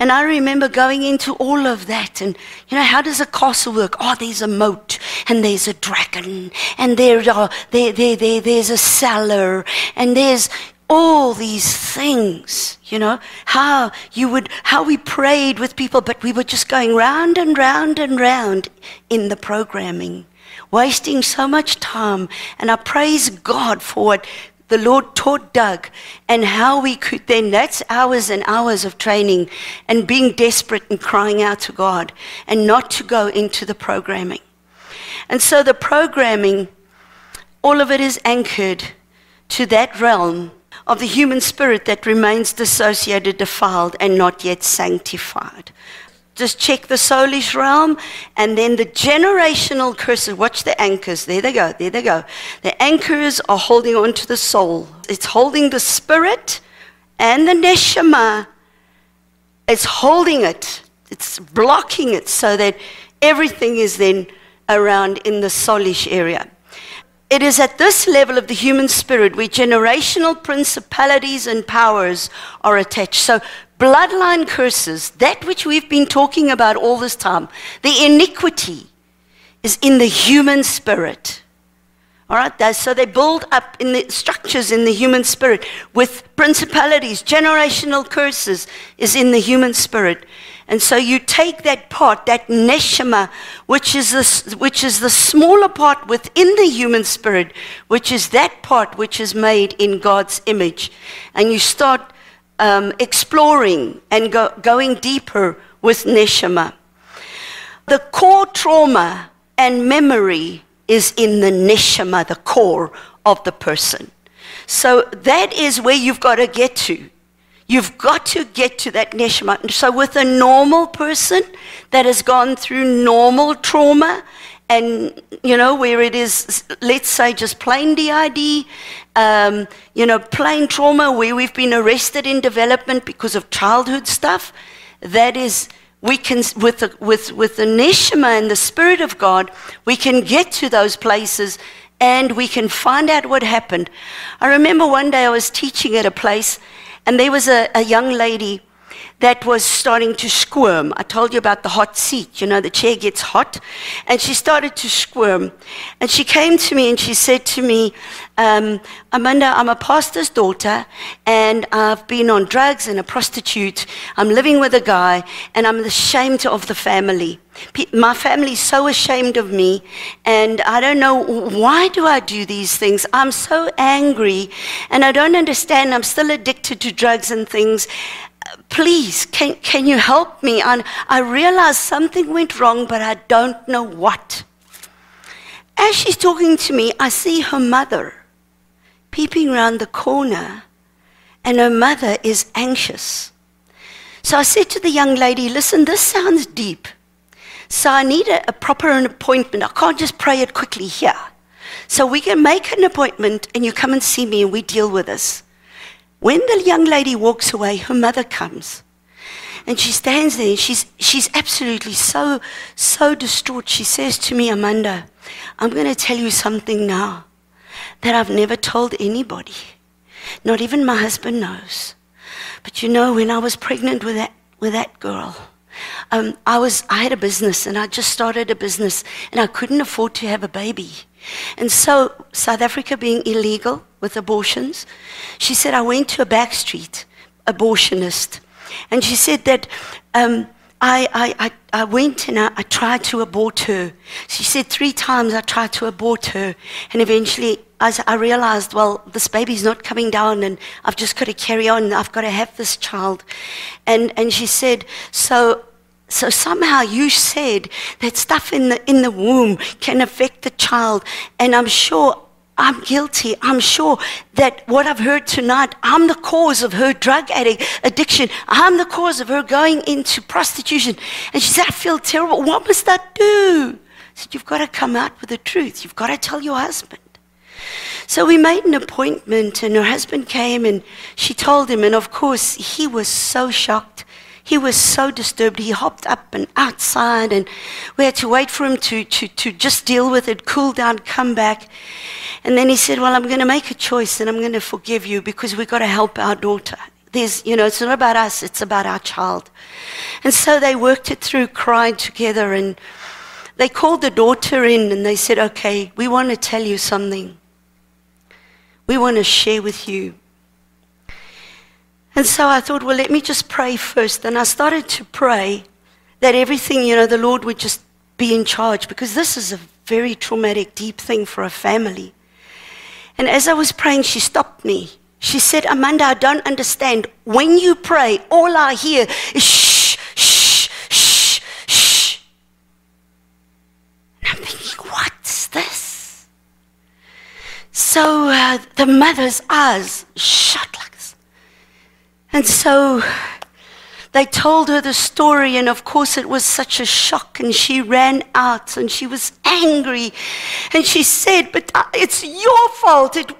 Speaker 4: And I remember going into all of that. And, you know, how does a castle work? Oh, there's a moat, and there's a dragon, and there are, there, there, there, there's a cellar, and there's all these things, you know, how you would, how we prayed with people, but we were just going round and round and round in the programming, wasting so much time. And I praise God for what the Lord taught Doug and how we could then, that's hours and hours of training and being desperate and crying out to God and not to go into the programming. And so the programming, all of it is anchored to that realm of the human spirit that remains dissociated, defiled, and not yet sanctified just check the soulish realm and then the generational curses. Watch the anchors. There they go. There they go. The anchors are holding on to the soul. It's holding the spirit and the neshama. It's holding it. It's blocking it so that everything is then around in the soulish area. It is at this level of the human spirit where generational principalities and powers are attached. So bloodline curses, that which we've been talking about all this time, the iniquity is in the human spirit. All right, so they build up in the structures in the human spirit with principalities, generational curses is in the human spirit. And so you take that part, that neshama, which is, the, which is the smaller part within the human spirit, which is that part which is made in God's image, and you start um, exploring and go, going deeper with neshama. The core trauma and memory is in the neshama, the core of the person. So that is where you've got to get to. You've got to get to that neshama. So with a normal person that has gone through normal trauma and you know where it is let's say just plain DID um, you know plain trauma where we've been arrested in development because of childhood stuff that is we can with the, with with the neshama and the spirit of god we can get to those places and we can find out what happened. I remember one day i was teaching at a place and there was a, a young lady that was starting to squirm. I told you about the hot seat. You know, the chair gets hot. And she started to squirm. And she came to me and she said to me, um, Amanda, I'm a pastor's daughter and I've been on drugs and a prostitute. I'm living with a guy and I'm ashamed of the family. My family's so ashamed of me, and I don't know why do I do these things. I'm so angry, and I don't understand. I'm still addicted to drugs and things, please, can, can you help me? And I realize something went wrong, but I don't know what. As she's talking to me, I see her mother peeping around the corner, and her mother is anxious. So I said to the young lady, listen, this sounds deep. So I need a, a proper appointment. I can't just pray it quickly here. So we can make an appointment and you come and see me and we deal with this. When the young lady walks away, her mother comes. And she stands there and she's, she's absolutely so, so distraught. She says to me, Amanda, I'm going to tell you something now that I've never told anybody. Not even my husband knows. But you know, when I was pregnant with that, with that girl, um, I, was, I had a business and I just started a business and I couldn't afford to have a baby. And so, South Africa being illegal with abortions, she said, I went to a backstreet abortionist. And she said that um, I, I, I, I, went and I, I tried to abort her. She said three times I tried to abort her. And eventually as I realized, well, this baby's not coming down and I've just got to carry on. I've got to have this child. And, and she said, so, so somehow you said that stuff in the, in the womb can affect the child. And I'm sure I'm guilty. I'm sure that what I've heard tonight, I'm the cause of her drug addict addiction. I'm the cause of her going into prostitution. And she said, I feel terrible. What must I do? I said, You've got to come out with the truth. You've got to tell your husband. So we made an appointment, and her husband came, and she told him, and of course, he was so shocked. He was so disturbed. He hopped up and outside, and we had to wait for him to, to, to just deal with it, cool down, come back. And then he said, Well, I'm going to make a choice, and I'm going to forgive you because we've got to help our daughter. There's, you know, it's not about us, it's about our child. And so they worked it through, cried together, and they called the daughter in and they said, Okay, we want to tell you something we want to share with you. And so I thought, well, let me just pray first. And I started to pray that everything, you know, the Lord would just be in charge because this is a very traumatic, deep thing for a family. And as I was praying, she stopped me. She said, Amanda, I don't understand. When you pray, all I hear is shh, shh, shh, shh. And I'm thinking, what's this? So uh, the mother's eyes shut like. And so they told her the story, and of course, it was such a shock. And she ran out and she was angry. And she said, But uh, it's your fault. It,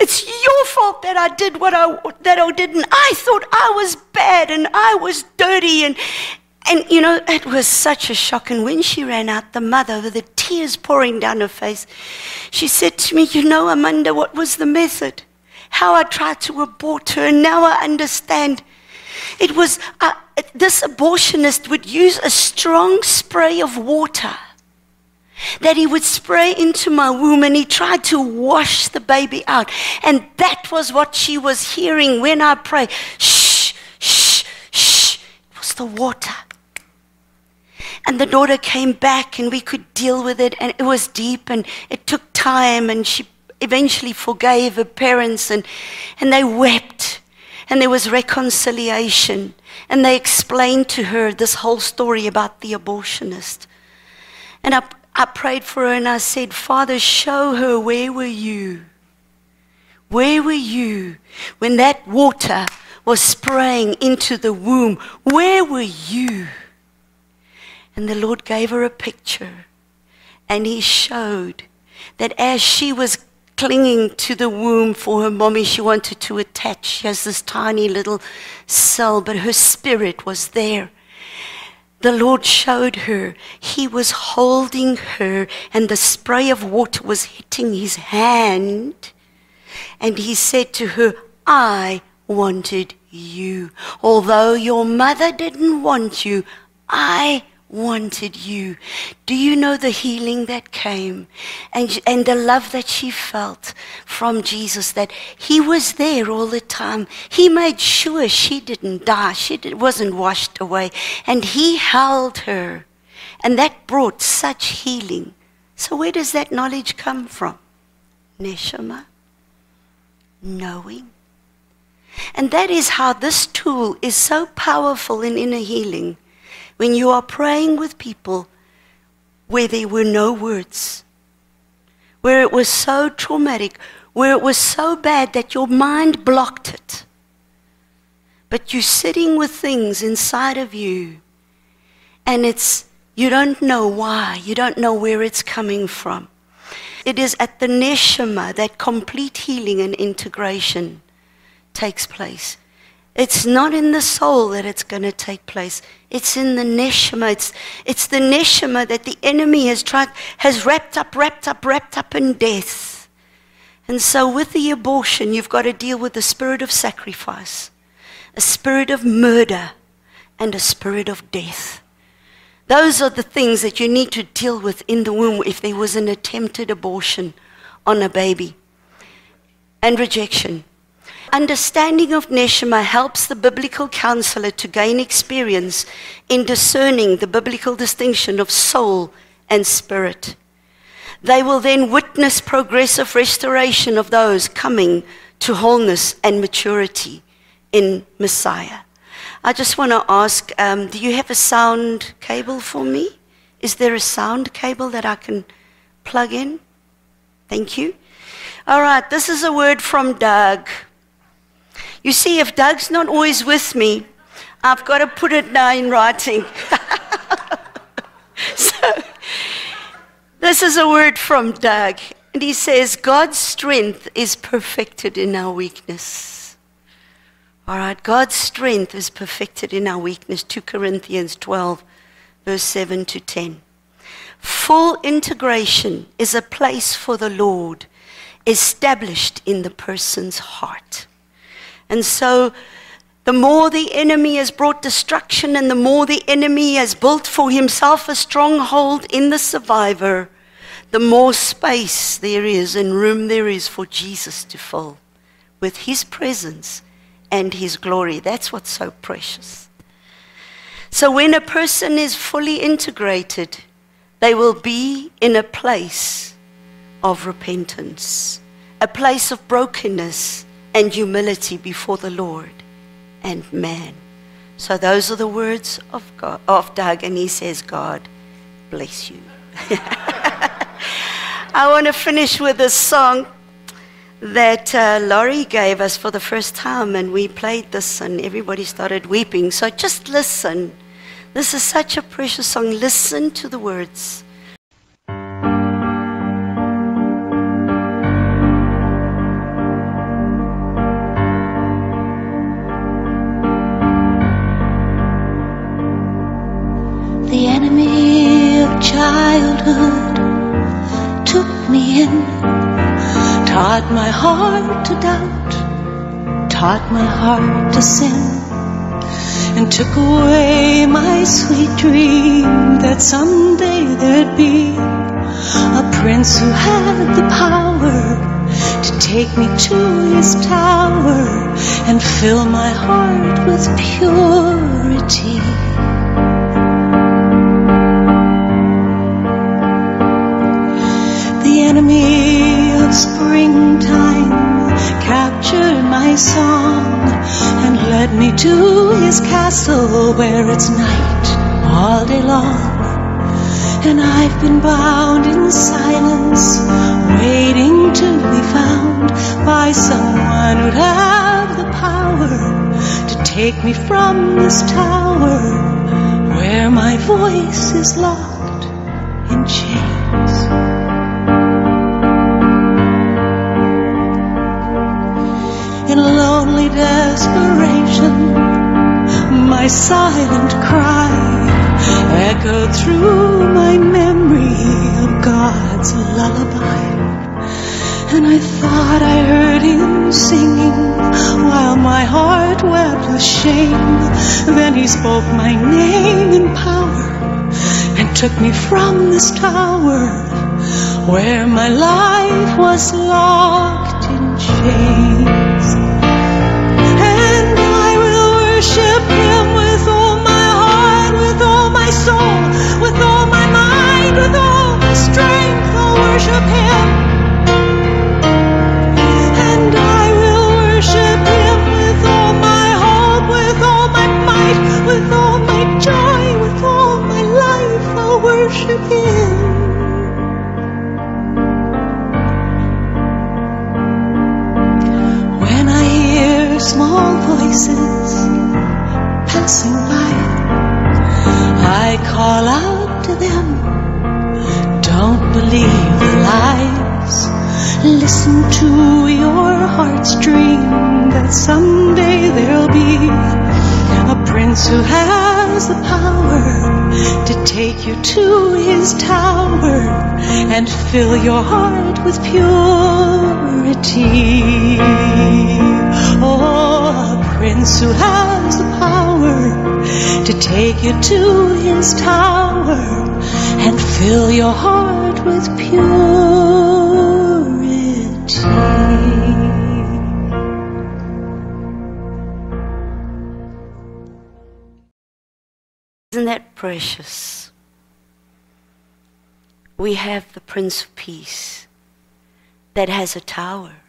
Speaker 4: it's your fault that I did what I, that I didn't. I thought I was bad and I was dirty. And, and, you know, it was such a shock. And when she ran out, the mother, with the tears pouring down her face, she said to me, You know, Amanda, what was the method? How I tried to abort her, and now I understand. It was uh, this abortionist would use a strong spray of water that he would spray into my womb and he tried to wash the baby out. And that was what she was hearing when I prayed. Shh, shh, shh. It was the water. And the daughter came back and we could deal with it. And it was deep and it took time. And she eventually forgave her parents and, and they wept. And there was reconciliation. And they explained to her this whole story about the abortionist. And I, I prayed for her and I said, Father, show her where were you? Where were you when that water was spraying into the womb? Where were you? And the Lord gave her a picture. And He showed that as she was clinging to the womb for her mommy, she wanted to attach. She has this tiny little cell, but her spirit was there. The Lord showed her. He was holding her, and the spray of water was hitting his hand. And he said to her, I wanted you. Although your mother didn't want you, I wanted you. Do you know the healing that came and, and the love that she felt from Jesus? That he was there all the time. He made sure she didn't die, she did, wasn't washed away. And he held her. And that brought such healing. So, where does that knowledge come from? Neshama. Knowing. And that is how this tool is so powerful in inner healing when you are praying with people where there were no words, where it was so traumatic, where it was so bad that your mind blocked it. but you're sitting with things inside of you, and it's you don't know why, you don't know where it's coming from. It is at the neshama that complete healing and integration takes place. It's not in the soul that it's going to take place. It's in the neshama. It's, it's the neshama that the enemy has tried, has wrapped up, wrapped up, wrapped up in death. And so with the abortion, you've got to deal with the spirit of sacrifice, a spirit of murder, and a spirit of death. Those are the things that you need to deal with in the womb if there was an attempted abortion on a baby. And rejection. Understanding of Neshama helps the biblical counselor to gain experience in discerning the biblical distinction of soul and spirit. They will then witness progressive restoration of those coming to wholeness and maturity in Messiah. I just want to ask um, do you have a sound cable for me? Is there a sound cable that I can plug in? Thank you. All right, this is a word from Doug. You see, if Doug's not always with me, I've got to put it now in writing. so, this is a word from Doug. And he says, God's strength is perfected in our weakness. All right, God's strength is perfected in our weakness. 2 Corinthians 12, verse 7 to 10. Full integration is a place for the Lord established in the person's heart. And so, the more the enemy has brought destruction and the more the enemy has built for himself a stronghold in the survivor, the more space there is and room there is for Jesus to fill with his presence and his glory. That's what's so precious. So when a person is fully integrated, they will be in a place of repentance, a place of brokenness and humility before the Lord and man. So those are the words of God, of Doug, and he says, God bless you. I want to finish with a song that uh, Lori gave us for the first time, and we played this, and everybody started weeping. So just listen. This is such a precious song. Listen to the words.
Speaker 5: Took me in taught my heart to doubt, taught my heart to sin, and took away my sweet dream that someday there'd be a prince who had the power to take me to his tower and fill my heart with purity. Springtime captured my song and led me to his castle where it's night all day long. And I've been bound in silence, waiting to be found by someone who'd have the power to take me from this tower where my voice is locked in chains. Desperation. My silent cry echoed through my memory of God's lullaby. And I thought I heard him singing while my heart wept with shame. Then he spoke my name in power and took me from this tower where my life was locked in chains. Soul, with all my mind, with all my strength. I'll worship him. And I will worship him with all my hope, with all my might, with all my joy, with all my life. I'll worship him. When I hear small voices passing by. I call out to them, don't believe the lies. Listen to your heart's dream that someday there'll be a prince who has the power to take you to his tower and fill your heart with purity. Oh, prince who has the power to take you to his tower and fill your heart with purity.
Speaker 4: Isn't that precious? We have the Prince of Peace that has a tower.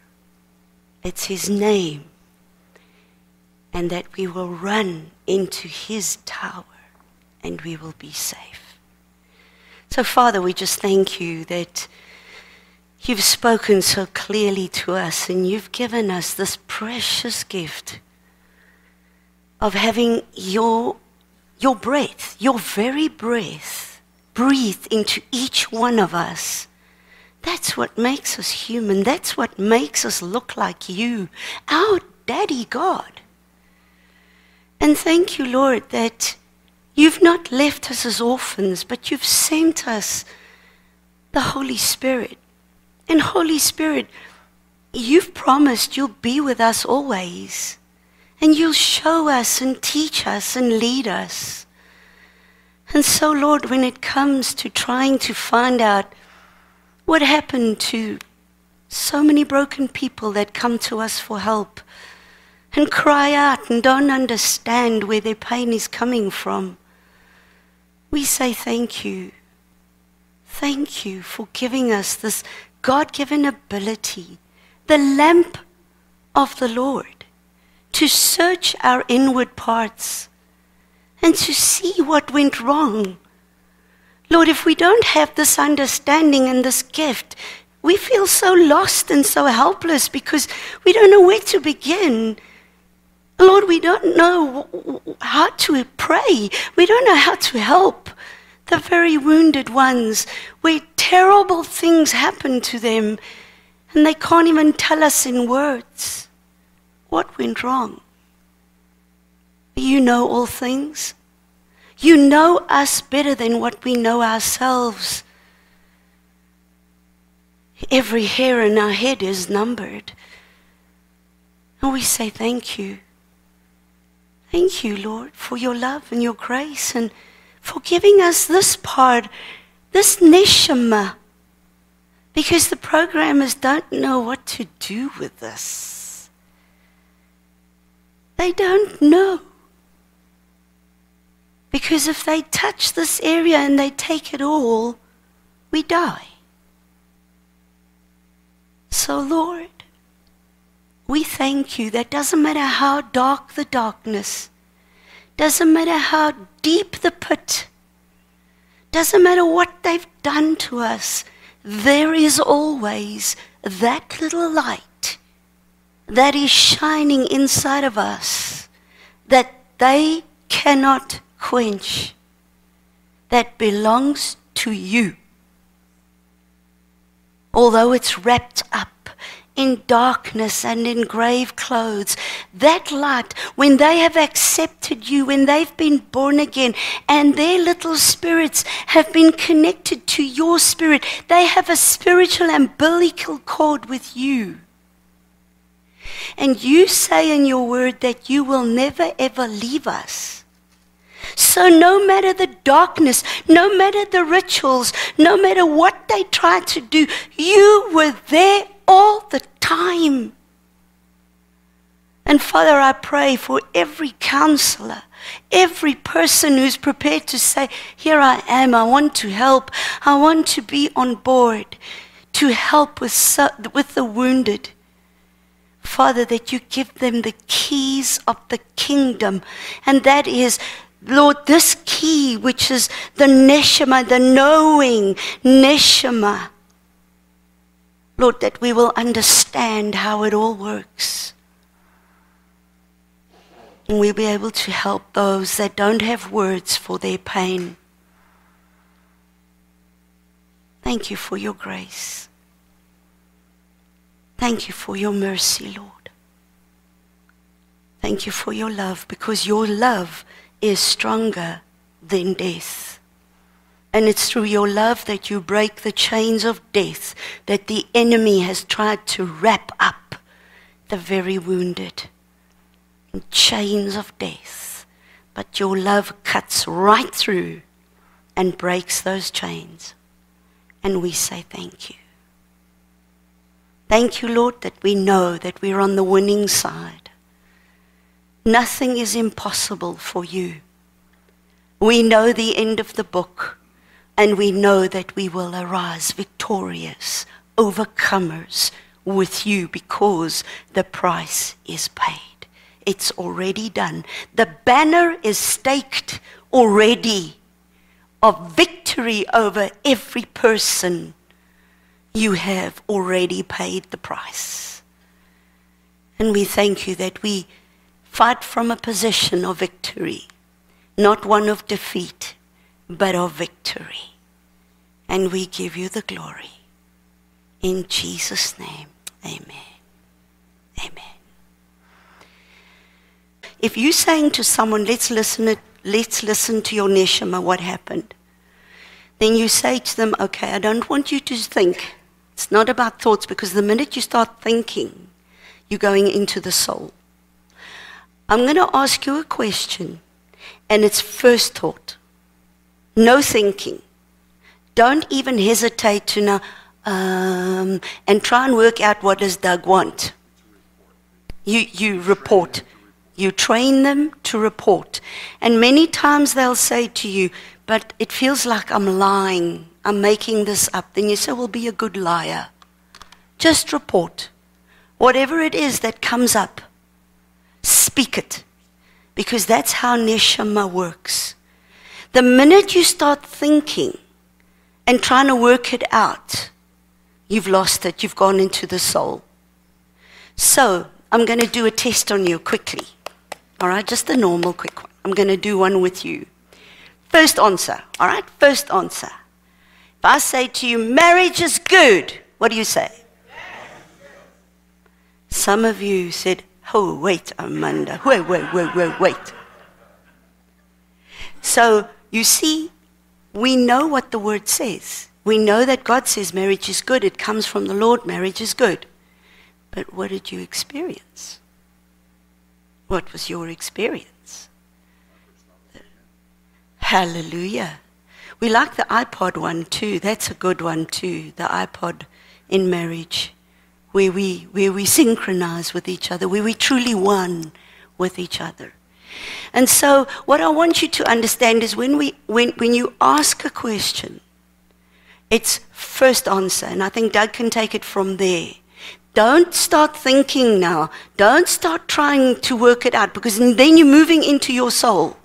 Speaker 4: It's his name. And that we will run into his tower and we will be safe. So, Father, we just thank you that you've spoken so clearly to us and you've given us this precious gift of having your, your breath, your very breath, breathe into each one of us. That's what makes us human. That's what makes us look like you, our Daddy God. And thank you, Lord, that you've not left us as orphans, but you've sent us the Holy Spirit. And Holy Spirit, you've promised you'll be with us always. And you'll show us and teach us and lead us. And so, Lord, when it comes to trying to find out what happened to so many broken people that come to us for help and cry out and don't understand where their pain is coming from, we say thank you. Thank you for giving us this God given ability, the lamp of the Lord, to search our inward parts and to see what went wrong. Lord, if we don't have this understanding and this gift, we feel so lost and so helpless because we don't know where to begin. Lord, we don't know how to pray. We don't know how to help the very wounded ones where terrible things happen to them and they can't even tell us in words what went wrong. You know all things. You know us better than what we know ourselves. Every hair in our head is numbered. And we say thank you. Thank you, Lord, for your love and your grace and for giving us this part, this neshama. Because the programmers don't know what to do with this. They don't know. Because if they touch this area and they take it all, we die. So, Lord, we thank you that doesn't matter how dark the darkness, doesn't matter how deep the pit, doesn't matter what they've done to us, there is always that little light that is shining inside of us that they cannot quench that belongs to you. Although it's wrapped up in darkness and in grave clothes, that light, when they have accepted you, when they've been born again, and their little spirits have been connected to your spirit, they have a spiritual umbilical cord with you. And you say in your word that you will never ever leave us. So, no matter the darkness, no matter the rituals, no matter what they tried to do, you were there all the time. And Father, I pray for every counselor, every person who's prepared to say, Here I am, I want to help, I want to be on board to help with, with the wounded. Father, that you give them the keys of the kingdom, and that is Lord, this key, which is the neshama, the knowing neshama, Lord, that we will understand how it all works. And we'll be able to help those that don't have words for their pain. Thank you for your grace. Thank you for your mercy, Lord. Thank you for your love because your love is stronger than death. And it's through your love that you break the chains of death that the enemy has tried to wrap up the very wounded in chains of death. But your love cuts right through and breaks those chains. And we say thank you. Thank you, Lord, that we know that we're on the winning side. Nothing is impossible for you. We know the end of the book, and we know that we will arise victorious, overcomers with you because the price is paid. It's already done. The banner is staked already of victory over every person, you have already paid the price. And we thank you that we fight from a position of victory, not one of defeat, but of victory. And we give you the glory. In Jesus' name, amen. Amen. If you're saying to someone, let's listen, let's listen to your neshama, what happened? then you say to them, okay, I don't want you to think. It's not about thoughts because the minute you start thinking, you're going into the soul. I'm going to ask you a question, and it's first thought. No thinking. Don't even hesitate to know, um, and try and work out what does Doug want. You, you report. You train them to report. And many times they'll say to you, but it feels like I'm lying. I'm making this up. Then you say, well, be a good liar. Just report. Whatever it is that comes up, speak it. Because that's how neshama works. The minute you start thinking and trying to work it out, you've lost it. You've gone into the soul. So I'm going to do a test on you quickly. All right, just a normal quick one. I'm going to do one with you. First answer, all right? First answer. If I say to you, marriage is good, what do you say? Some of you said, oh, wait, Amanda. Wait, wait, wait, wait, wait. So you see, we know what the word says. We know that God says marriage is good. It comes from the Lord, marriage is good. But what did you experience? What was your experience? Hallelujah. We like the iPod one too. That's a good one too. The iPod in marriage, where we, where we synchronize with each other, where we truly one with each other. And so, what I want you to understand is when, we, when, when you ask a question, it's first answer. And I think Doug can take it from there. Don't start thinking now. Don't start trying to work it out because then you're moving into your soul.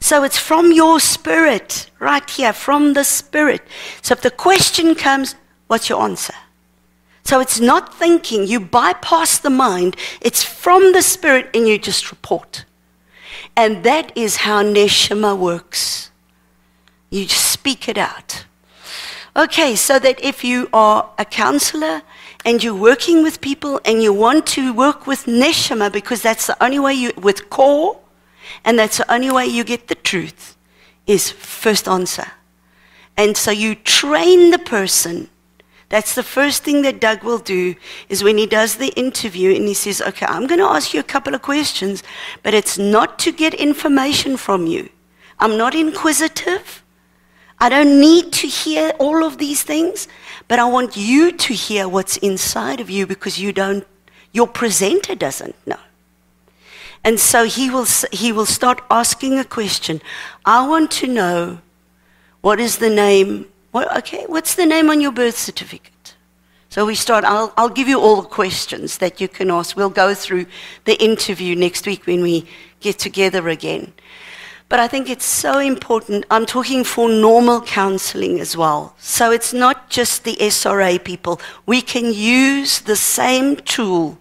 Speaker 4: So it's from your spirit, right here, from the spirit. So if the question comes, what's your answer? So it's not thinking, you bypass the mind, it's from the spirit and you just report. And that is how Neshama works. You just speak it out. Okay, so that if you are a counselor and you're working with people and you want to work with Neshama because that's the only way you, with core, and that's the only way you get the truth is first answer. And so you train the person. That's the first thing that Doug will do is when he does the interview and he says, okay, I'm going to ask you a couple of questions, but it's not to get information from you. I'm not inquisitive. I don't need to hear all of these things, but I want you to hear what's inside of you because you don't, your presenter doesn't know. And so he will, he will start asking a question. I want to know what is the name, okay, what's the name on your birth certificate? So we start, I'll, I'll give you all the questions that you can ask. We'll go through the interview next week when we get together again. But I think it's so important. I'm talking for normal counseling as well. So it's not just the SRA people. We can use the same tool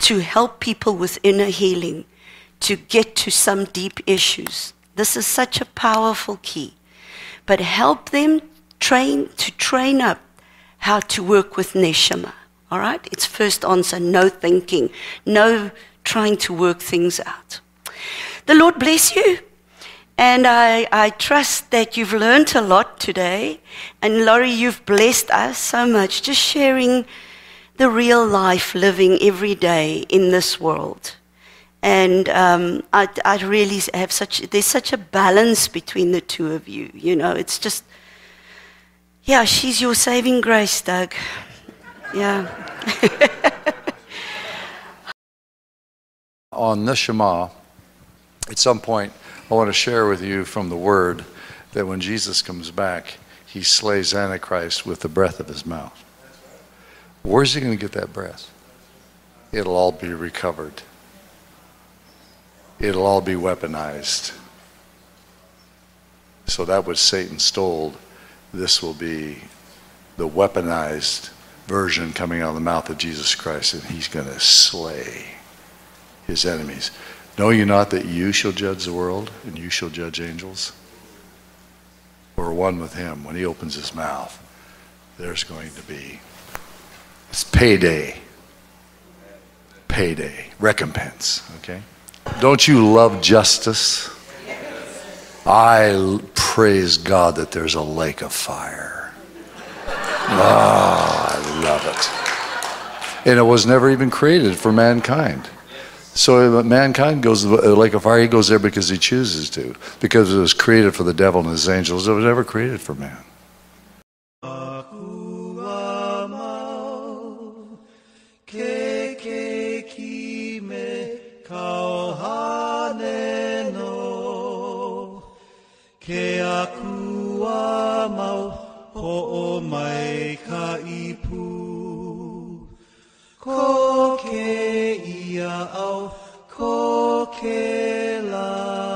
Speaker 4: to help people with inner healing, to get to some deep issues. This is such a powerful key. But help them train to train up how to work with neshama. All right? It's first answer, no thinking, no trying to work things out. The Lord bless you. And I, I trust that you've learned a lot today. And Lori, you've blessed us so much just sharing the real life living every day in this world. And um, I, I really have such, there's such a balance between the two of you. You know, it's just, yeah, she's your saving grace, Doug. Yeah.
Speaker 2: On the Shema, at some point, I want to share with you from the Word that when Jesus comes back, he slays Antichrist with the breath of his mouth. Where's he going to get that breath? It'll all be recovered. It'll all be weaponized. So that what Satan stole, this will be the weaponized version coming out of the mouth of Jesus Christ, and he's going to slay his enemies. Know you not that you shall judge the world, and you shall judge angels? We're one with him. When he opens his mouth, there's going to be it's payday. Payday. Recompense. Okay? Don't you love justice? I praise God that there's a lake of fire. Oh, I love it. And it was never even created for mankind. So uh, mankind goes to the lake of fire, he goes there because he chooses to. Because it was created for the devil and his angels. It was never created for man.
Speaker 6: ke akua mau ho o mai ka ipu. Ko ke ia au ko ke lai